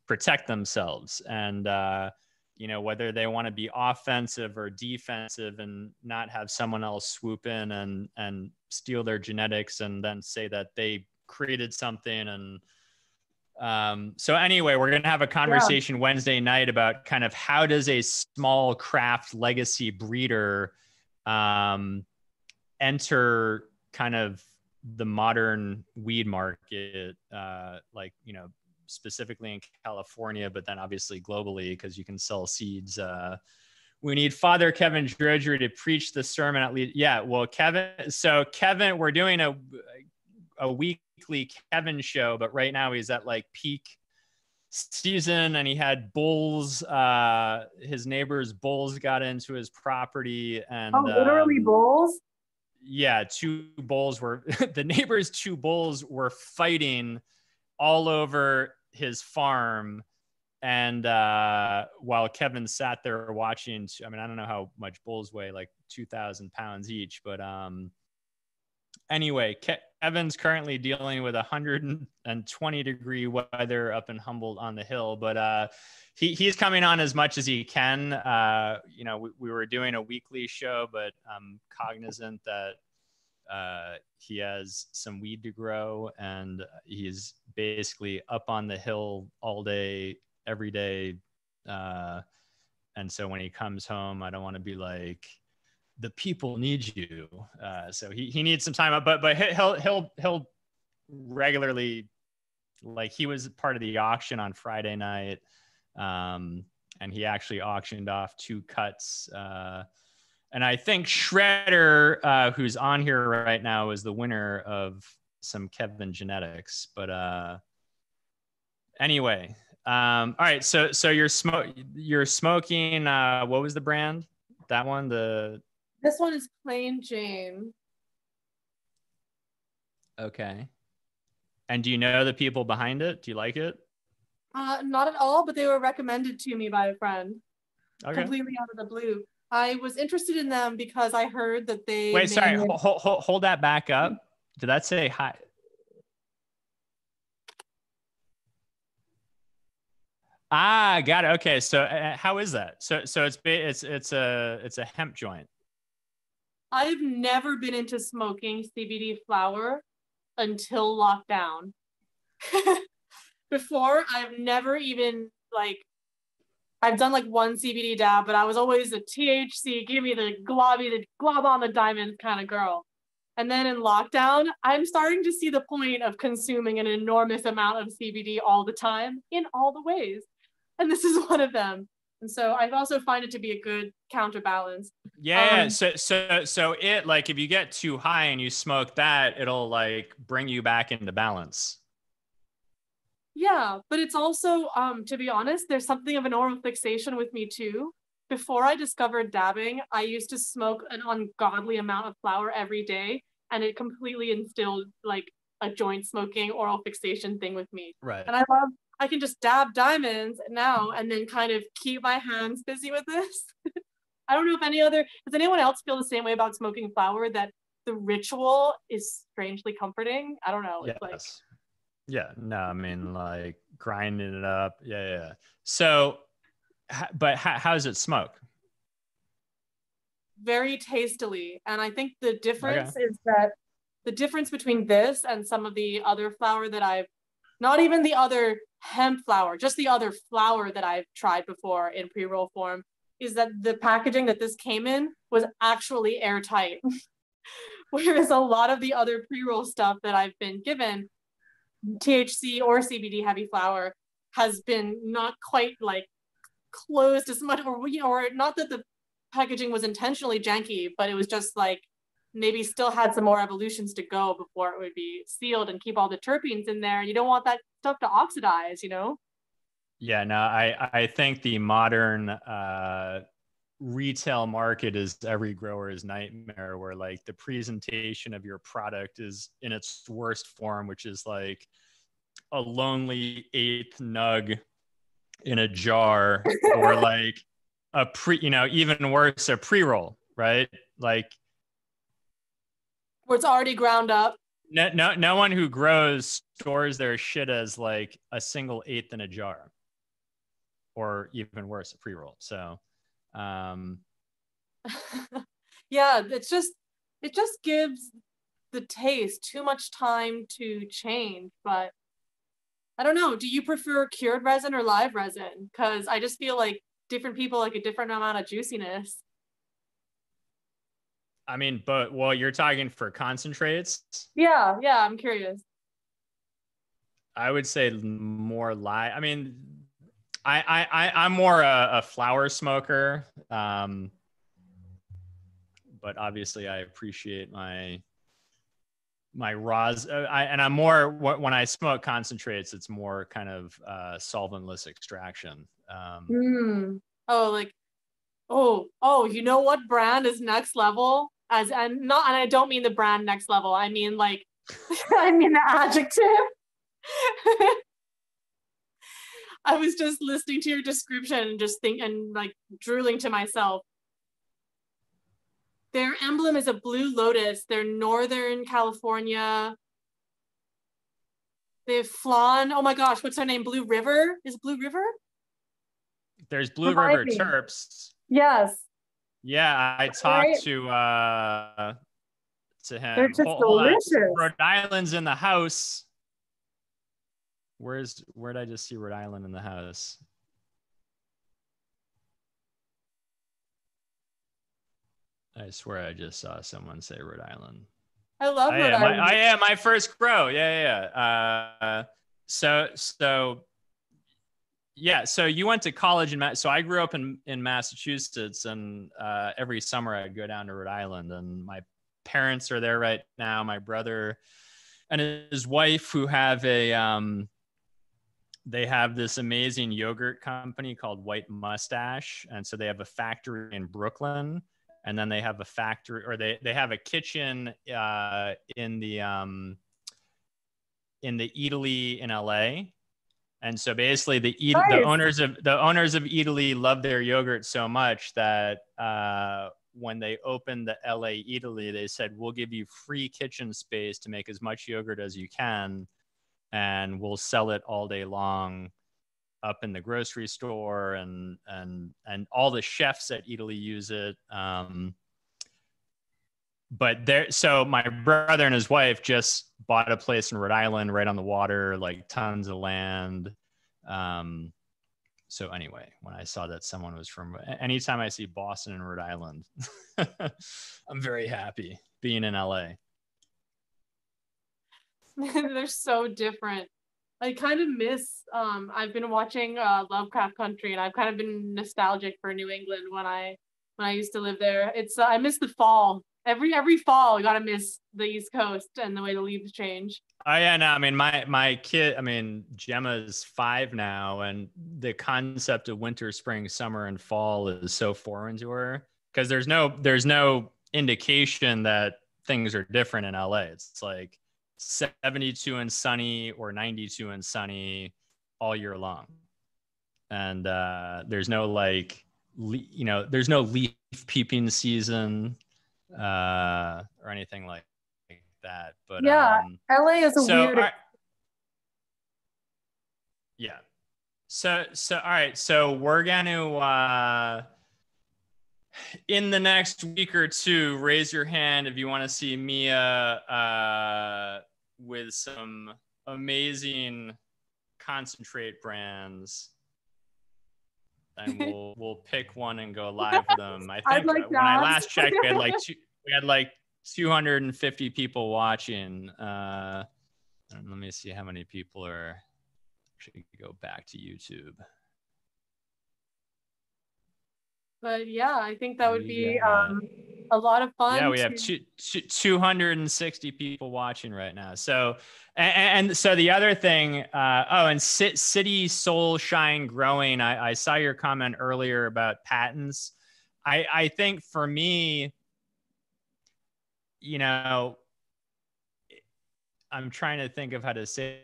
[SPEAKER 1] protect themselves. And, uh, you know whether they want to be offensive or defensive and not have someone else swoop in and and steal their genetics and then say that they created something and um, so anyway we're going to have a conversation yeah. wednesday night about kind of how does a small craft legacy breeder um, enter kind of the modern weed market uh, like you know specifically in California, but then obviously globally because you can sell seeds. Uh, we need Father Kevin Jodrey to preach the sermon at least. Yeah, well, Kevin. So Kevin, we're doing a a weekly Kevin show, but right now he's at like peak season and he had bulls uh his neighbor's bulls got into his property and
[SPEAKER 2] oh literally
[SPEAKER 1] um,
[SPEAKER 2] bulls
[SPEAKER 1] yeah two bulls were the neighbor's two bulls were fighting all over his farm and uh while kevin sat there watching i mean i don't know how much bulls weigh like 2000 pounds each but um anyway, Ke- Evan's currently dealing with 120 degree weather up in Humboldt on the hill, but uh, he, he's coming on as much as he can. Uh, you know, we, we, were doing a weekly show, but I'm cognizant that uh, he has some weed to grow and he's basically up on the hill all day, every day. Uh, and so when he comes home, I don't want to be like, the people need you. Uh, so he, he needs some time up, but but he'll he'll he'll regularly like he was part of the auction on Friday night, um, and he actually auctioned off two cuts. And I think Shredder, uh, who's on here right now, is the winner of some Kevin genetics. But uh, anyway, um, all right. So so you're smoke you're smoking. Uh, what was the brand? That one, the
[SPEAKER 2] this one is plain Jane.
[SPEAKER 1] Okay. And do you know the people behind it? Do you like it?
[SPEAKER 2] Uh, not at all, but they were recommended to me by a friend. Okay. Completely out of the blue. I was interested in them because I heard that they.
[SPEAKER 1] Wait, sorry. Hold, hold, hold that back up. Did that say hi? Ah, got it. Okay, so uh, how is that? So, so it's it's it's a it's a hemp joint.
[SPEAKER 2] I've never been into smoking CBD flower until lockdown. Before, I've never even like I've done like one CBD dab, but I was always a THC, give me the globby, the glob on the diamond kind of girl. And then in lockdown, I'm starting to see the point of consuming an enormous amount of CBD all the time in all the ways. And this is one of them. And so I also find it to be a good counterbalance.
[SPEAKER 1] Yeah. Um, so so so it like if you get too high and you smoke that, it'll like bring you back into balance.
[SPEAKER 2] Yeah, but it's also um to be honest, there's something of an oral fixation with me too. Before I discovered dabbing, I used to smoke an ungodly amount of flower every day, and it completely instilled like a joint smoking oral fixation thing with me.
[SPEAKER 1] Right.
[SPEAKER 2] And I love I can just dab diamonds now and then kind of keep my hands busy with this. I don't know if any other, does anyone else feel the same way about smoking flower that the ritual is strangely comforting? I don't know.
[SPEAKER 1] It's yes. Yeah, no, I mean, like grinding it up. Yeah, yeah. So, but how, how does it smoke?
[SPEAKER 2] Very tastily. And I think the difference okay. is that the difference between this and some of the other flower that I've, not even the other hemp flower, just the other flower that I've tried before in pre roll form, is that the packaging that this came in was actually airtight. Whereas a lot of the other pre roll stuff that I've been given, THC or CBD heavy flower, has been not quite like closed as much, or, you know, or not that the packaging was intentionally janky, but it was just like maybe still had some more evolutions to go before it would be sealed and keep all the terpenes in there. You don't want that stuff to oxidize, you know?
[SPEAKER 1] Yeah, no, I I think the modern uh, retail market is every grower's nightmare, where like the presentation of your product is in its worst form, which is like a lonely eighth nug in a jar, or like a pre, you know, even worse, a pre roll, right? Like
[SPEAKER 2] where it's already ground up
[SPEAKER 1] no, no, no one who grows stores their shit as like a single eighth in a jar, or even worse, a pre-roll. So, um,
[SPEAKER 2] yeah, it's just it just gives the taste too much time to change. But I don't know. Do you prefer cured resin or live resin? Because I just feel like different people like a different amount of juiciness.
[SPEAKER 1] I mean, but well, you're talking for concentrates.
[SPEAKER 2] Yeah, yeah. I'm curious.
[SPEAKER 1] I would say more live. I mean, I I, I'm more a, a flower smoker. Um, but obviously, I appreciate my my raws. Uh, I, and I'm more when I smoke concentrates. It's more kind of uh, solventless extraction. Um,
[SPEAKER 2] mm. Oh, like oh oh, you know what brand is next level? As and not, and I don't mean the brand next level. I mean like, I mean the adjective. I was just listening to your description and just think and like drooling to myself. Their emblem is a blue lotus. They're Northern California. They have flan. Oh my gosh, what's her name? Blue River? Is Blue River?
[SPEAKER 1] There's Blue River Terps.
[SPEAKER 2] Yes.
[SPEAKER 1] Yeah, I talked right. to uh to him.
[SPEAKER 2] They're just hold, delicious.
[SPEAKER 1] Rhode Island's in the house. Where's where did I just see Rhode Island in the house? I swear I just saw someone say Rhode Island.
[SPEAKER 2] I love Rhode
[SPEAKER 1] I
[SPEAKER 2] Island.
[SPEAKER 1] I, I am my first grow. Yeah, yeah. yeah. Uh, so so yeah. So you went to college in so I grew up in in Massachusetts, and uh, every summer I'd go down to Rhode Island, and my parents are there right now. My brother and his wife, who have a um, they have this amazing yogurt company called White Moustache. And so they have a factory in Brooklyn. And then they have a factory or they, they have a kitchen uh, in the um, in the Eataly in LA. And so basically the nice. the owners of the owners of Eataly love their yogurt so much that uh, when they opened the LA Eataly, they said, we'll give you free kitchen space to make as much yogurt as you can and we'll sell it all day long up in the grocery store and and and all the chefs at Eataly use it. Um, but there, so my brother and his wife just bought a place in Rhode Island, right on the water, like tons of land. Um, so anyway, when I saw that someone was from, anytime I see Boston and Rhode Island, I'm very happy being in LA.
[SPEAKER 2] they're so different. I kind of miss um I've been watching uh Lovecraft Country and I've kind of been nostalgic for New England when I when I used to live there. It's uh, I miss the fall. Every every fall, you gotta miss the East Coast and the way the leaves change.
[SPEAKER 1] Oh yeah, no, I mean my my kid, I mean Gemma's five now, and the concept of winter, spring, summer, and fall is so foreign to her because there's no there's no indication that things are different in LA. It's like 72 and sunny or 92 and sunny all year long. And uh, there's no like, le- you know, there's no leaf peeping season uh, or anything like that. But
[SPEAKER 2] yeah,
[SPEAKER 1] um,
[SPEAKER 2] LA is a
[SPEAKER 1] so,
[SPEAKER 2] weird.
[SPEAKER 1] yeah. So, so, all right. So we're going to, uh, in the next week or two, raise your hand if you want to see Mia uh, with some amazing concentrate brands. And we'll we'll pick one and go live with them. I think like when I last checked, we had like two, we had like 250 people watching. Uh, let me see how many people are. Actually, go back to YouTube.
[SPEAKER 2] But yeah, I think that would be um, a lot of fun.
[SPEAKER 1] Yeah, we have two, two, 260 people watching right now. So, and, and so the other thing, uh, oh, and City Soul Shine Growing. I, I saw your comment earlier about patents. I, I think for me, you know, I'm trying to think of how to say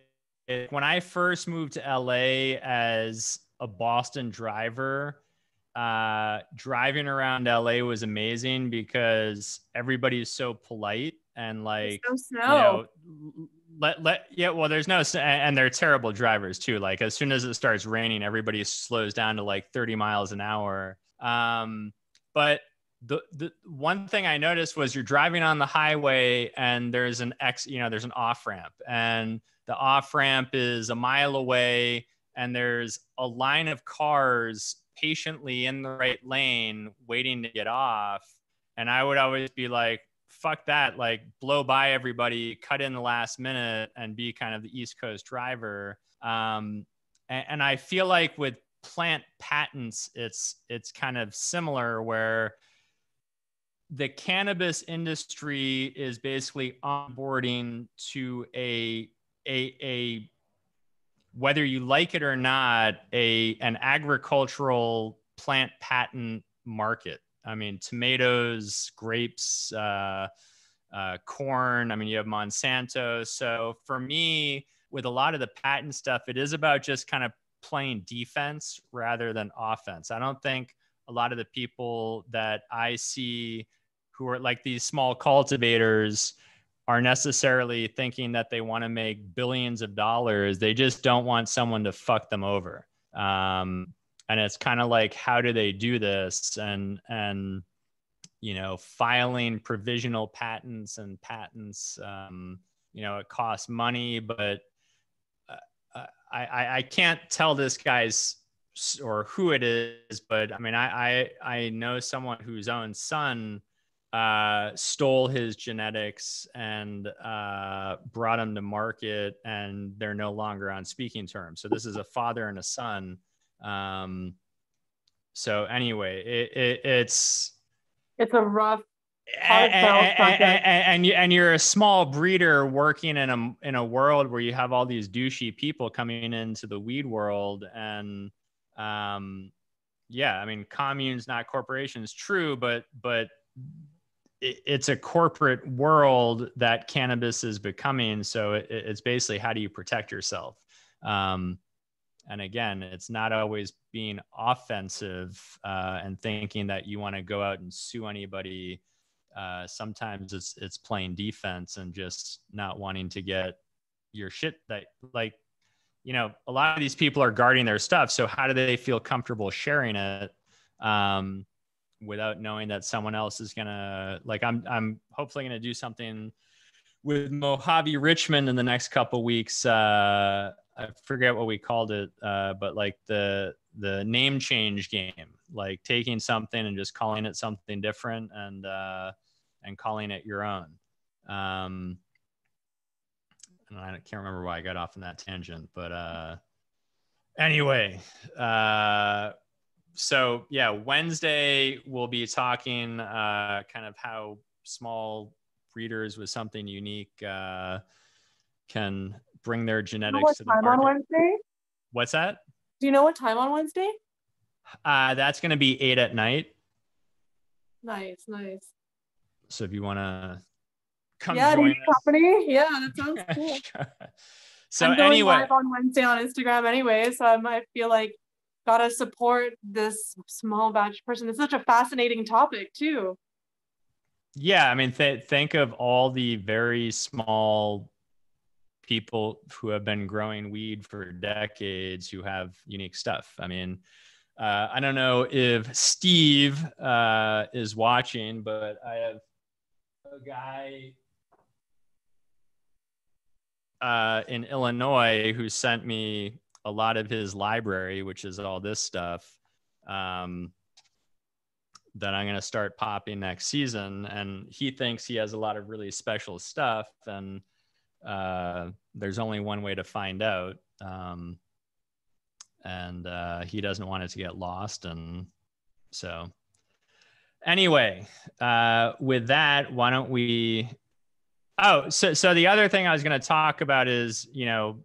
[SPEAKER 1] it. When I first moved to LA as a Boston driver, uh, driving around LA was amazing because everybody is so polite and like
[SPEAKER 2] no. You know,
[SPEAKER 1] let let yeah well there's no and they're terrible drivers too like as soon as it starts raining everybody slows down to like 30 miles an hour um but the the one thing i noticed was you're driving on the highway and there's an x you know there's an off ramp and the off ramp is a mile away and there's a line of cars patiently in the right lane waiting to get off and i would always be like fuck that. Like blow by everybody, cut in the last minute, and be kind of the East Coast driver. Um, and, and I feel like with plant patents, it's it's kind of similar where the cannabis industry is basically onboarding to a a a whether you like it or not a an agricultural plant patent market. I mean tomatoes grapes uh, uh, corn i mean you have monsanto. So for me with a lot of the patent stuff it is about just kind of playing defense rather than offense. I don't think a lot of the people that i see who are like these small cultivators are necessarily thinking that they want to make billions of dollars. They just don't want someone to fuck them over. Um, and it's kind of like, how do they do this? And, and, you know, filing provisional patents and patents, um, you know, it costs money, but uh, I, I can't tell this guy's or who it is, but I mean, I, I, I know someone whose own son uh, stole his genetics and uh, brought him to market, and they're no longer on speaking terms. So this is a father and a son. Um, so anyway, it, it, it's
[SPEAKER 2] it's a rough.
[SPEAKER 1] And, and, and, and you're a small breeder working in a in a world where you have all these douchey people coming into the weed world and um yeah i mean communes not corporations true but but it's a corporate world that cannabis is becoming. So it, it's basically how do you protect yourself? Um, and again, it's not always being offensive uh, and thinking that you want to go out and sue anybody. Uh, sometimes it's it's playing defense and just not wanting to get your shit that like you know a lot of these people are guarding their stuff so how do they feel comfortable sharing it um, without knowing that someone else is gonna like I'm I'm hopefully gonna do something with Mojave Richmond in the next couple weeks. Uh, I forget what we called it, uh, but like the the name change game, like taking something and just calling it something different and uh, and calling it your own. Um, and I can't remember why I got off on that tangent, but uh, anyway, uh, so yeah, Wednesday we'll be talking uh, kind of how small breeders with something unique uh, can bring their genetics to the
[SPEAKER 2] time
[SPEAKER 1] market.
[SPEAKER 2] on Wednesday?
[SPEAKER 1] What's that?
[SPEAKER 2] Do you know what time on Wednesday?
[SPEAKER 1] Uh, that's going to be eight at night.
[SPEAKER 2] Nice, nice.
[SPEAKER 1] So if you want to come
[SPEAKER 2] yeah,
[SPEAKER 1] join
[SPEAKER 2] company. Yeah, that sounds cool.
[SPEAKER 1] so
[SPEAKER 2] I'm going
[SPEAKER 1] anyway,
[SPEAKER 2] live on Wednesday on Instagram anyway, so I might feel like gotta support this small batch person. It's such a fascinating topic too.
[SPEAKER 1] Yeah, I mean, th- think of all the very small people who have been growing weed for decades who have unique stuff. I mean, uh, I don't know if Steve uh, is watching, but I have a guy uh, in Illinois who sent me a lot of his library, which is all this stuff, um, that I'm going to start popping next season. And he thinks he has a lot of really special stuff. And uh, there's only one way to find out. Um, and uh, he doesn't want it to get lost. And so, anyway, uh, with that, why don't we? Oh, so so the other thing I was going to talk about is you know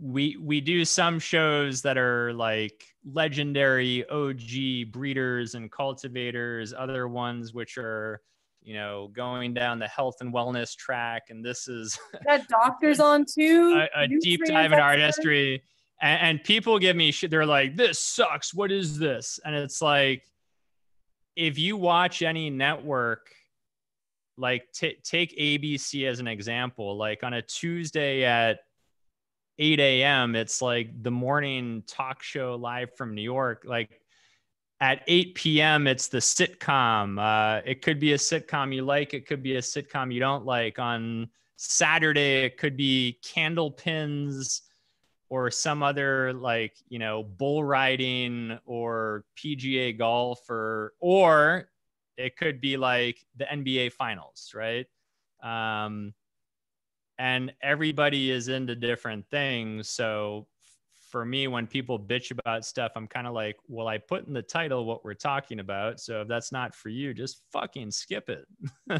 [SPEAKER 1] we we do some shows that are like legendary OG breeders and cultivators, other ones which are you know going down the health and wellness track, and this is
[SPEAKER 2] got doctors on too.
[SPEAKER 1] a, a deep dive in art history, and, and people give me shit. They're like, "This sucks. What is this?" And it's like, if you watch any network like t- take ABC as an example. Like on a Tuesday at 8 a.m. It's like the morning talk show live from New York. Like at 8 p.m., it's the sitcom. Uh, it could be a sitcom you like, it could be a sitcom you don't like. On Saturday, it could be Candlepins or some other like, you know, bull riding or PGA golf or, or it could be like the NBA finals, right? Um, and everybody is into different things. So for me, when people bitch about stuff, I'm kind of like, well, I put in the title what we're talking about. So if that's not for you, just fucking skip it. uh,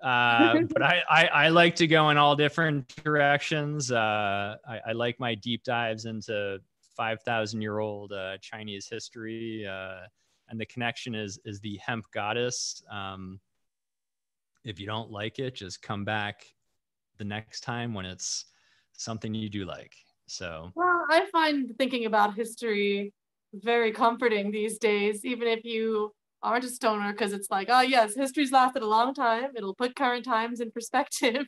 [SPEAKER 1] but I, I, I, like to go in all different directions. Uh, I, I, like my deep dives into 5,000 year old uh, Chinese history. Uh, and the connection is, is the hemp goddess. Um, if you don't like it, just come back the next time when it's something you do like. So,
[SPEAKER 2] well, I find thinking about history very comforting these days, even if you aren't a stoner, because it's like, oh, yes, history's lasted a long time. It'll put current times in perspective.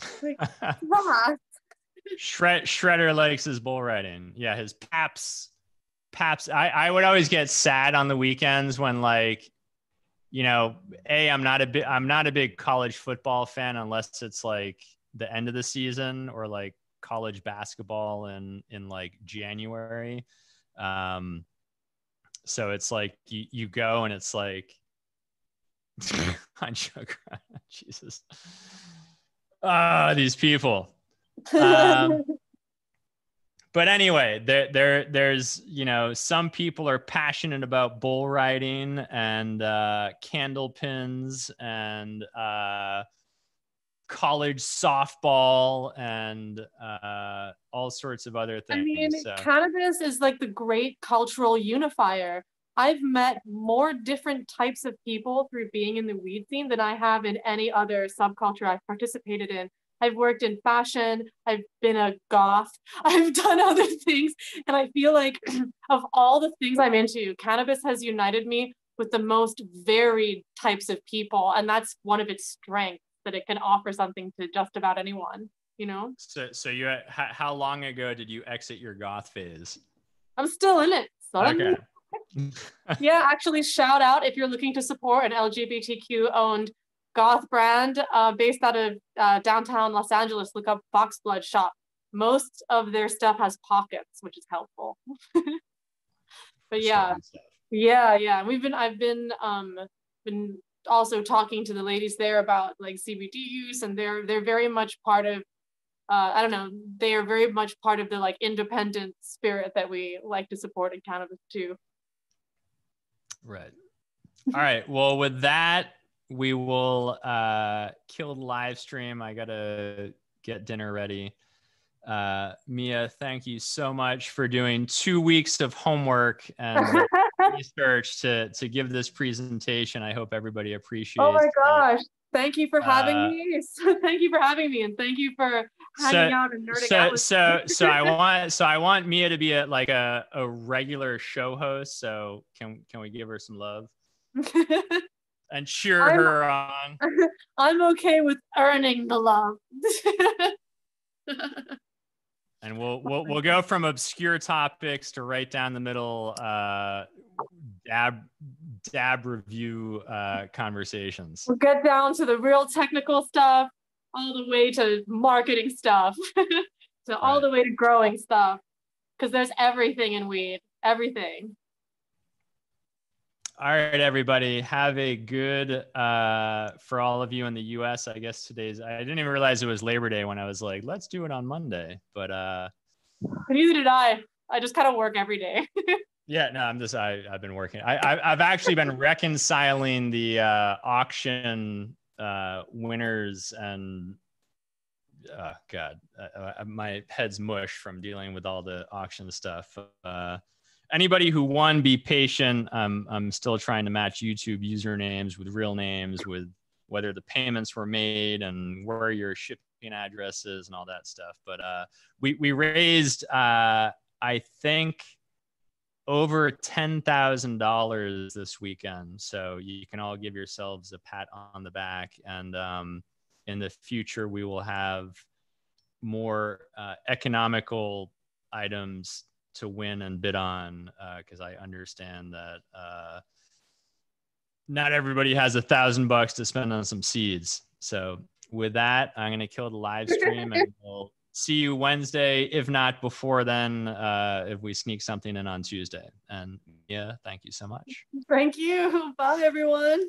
[SPEAKER 1] like, Shred- Shredder likes his bull riding. Yeah, his paps. Paps. I, I would always get sad on the weekends when like you know, a I'm not a big I'm not a big college football fan unless it's like the end of the season or like college basketball in in like January. Um, so it's like you you go and it's like on sugar, Jesus. Ah, these people. Um, but anyway, there there there's you know some people are passionate about bull riding and uh, candle pins and uh, college softball and uh, all sorts of other things. I
[SPEAKER 2] mean, so. cannabis is like the great cultural unifier. I've met more different types of people through being in the weed scene than I have in any other subculture I've participated in. I've worked in fashion, I've been a goth, I've done other things. And I feel like of all the things I'm into, cannabis has united me with the most varied types of people. And that's one of its strengths that it can offer something to just about anyone, you know?
[SPEAKER 1] So, so you, how long ago did you exit your goth phase?
[SPEAKER 2] I'm still in it. Son. Okay. yeah, actually, shout out if you're looking to support an LGBTQ owned goth brand uh, based out of uh, downtown Los Angeles. Look up Foxblood Shop. Most of their stuff has pockets, which is helpful. but yeah, yeah, yeah. We've been, I've been, um, been also talking to the ladies there about like CBD use, and they're they're very much part of. Uh, I don't know. They are very much part of the like independent spirit that we like to support in cannabis too.
[SPEAKER 1] Right. All right. Well, with that, we will uh, kill the live stream. I gotta get dinner ready. Uh, Mia, thank you so much for doing two weeks of homework and research to to give this presentation. I hope everybody appreciates.
[SPEAKER 2] Oh my gosh! Thank you for having uh, me. thank you for having me, and thank you for hanging so, out and nerding
[SPEAKER 1] so,
[SPEAKER 2] out.
[SPEAKER 1] so, so I want so I want Mia to be a like a a regular show host. So can can we give her some love? And cheer I'm, her on.
[SPEAKER 2] I'm okay with earning the love.
[SPEAKER 1] and we'll we'll we'll go from obscure topics to right down the middle uh, dab dab review uh, conversations.
[SPEAKER 2] We'll get down to the real technical stuff, all the way to marketing stuff, to right. all the way to growing stuff, because there's everything in weed, everything.
[SPEAKER 1] All right, everybody. Have a good uh, for all of you in the U.S. I guess today's. I didn't even realize it was Labor Day when I was like, let's do it on Monday. But uh,
[SPEAKER 2] neither did I. I just kind of work every day.
[SPEAKER 1] yeah, no, I'm just. I I've been working. I, I have actually been reconciling the uh, auction uh, winners and. Oh God, uh, uh, my head's mush from dealing with all the auction stuff. Uh, anybody who won, be patient. Um, I'm still trying to match YouTube usernames with real names, with whether the payments were made and where your shipping address is and all that stuff. But uh, we we raised, uh, I think, over ten thousand dollars this weekend. So you can all give yourselves a pat on the back. And um, in the future, we will have more uh, economical items to win and bid on because uh, I understand that uh, not everybody has a thousand bucks to spend on some seeds. So with that, I'm gonna kill the live stream and we'll see you Wednesday. If not before then, uh, if we sneak something in on Tuesday. And yeah, thank you so much.
[SPEAKER 2] Thank you. Bye, everyone.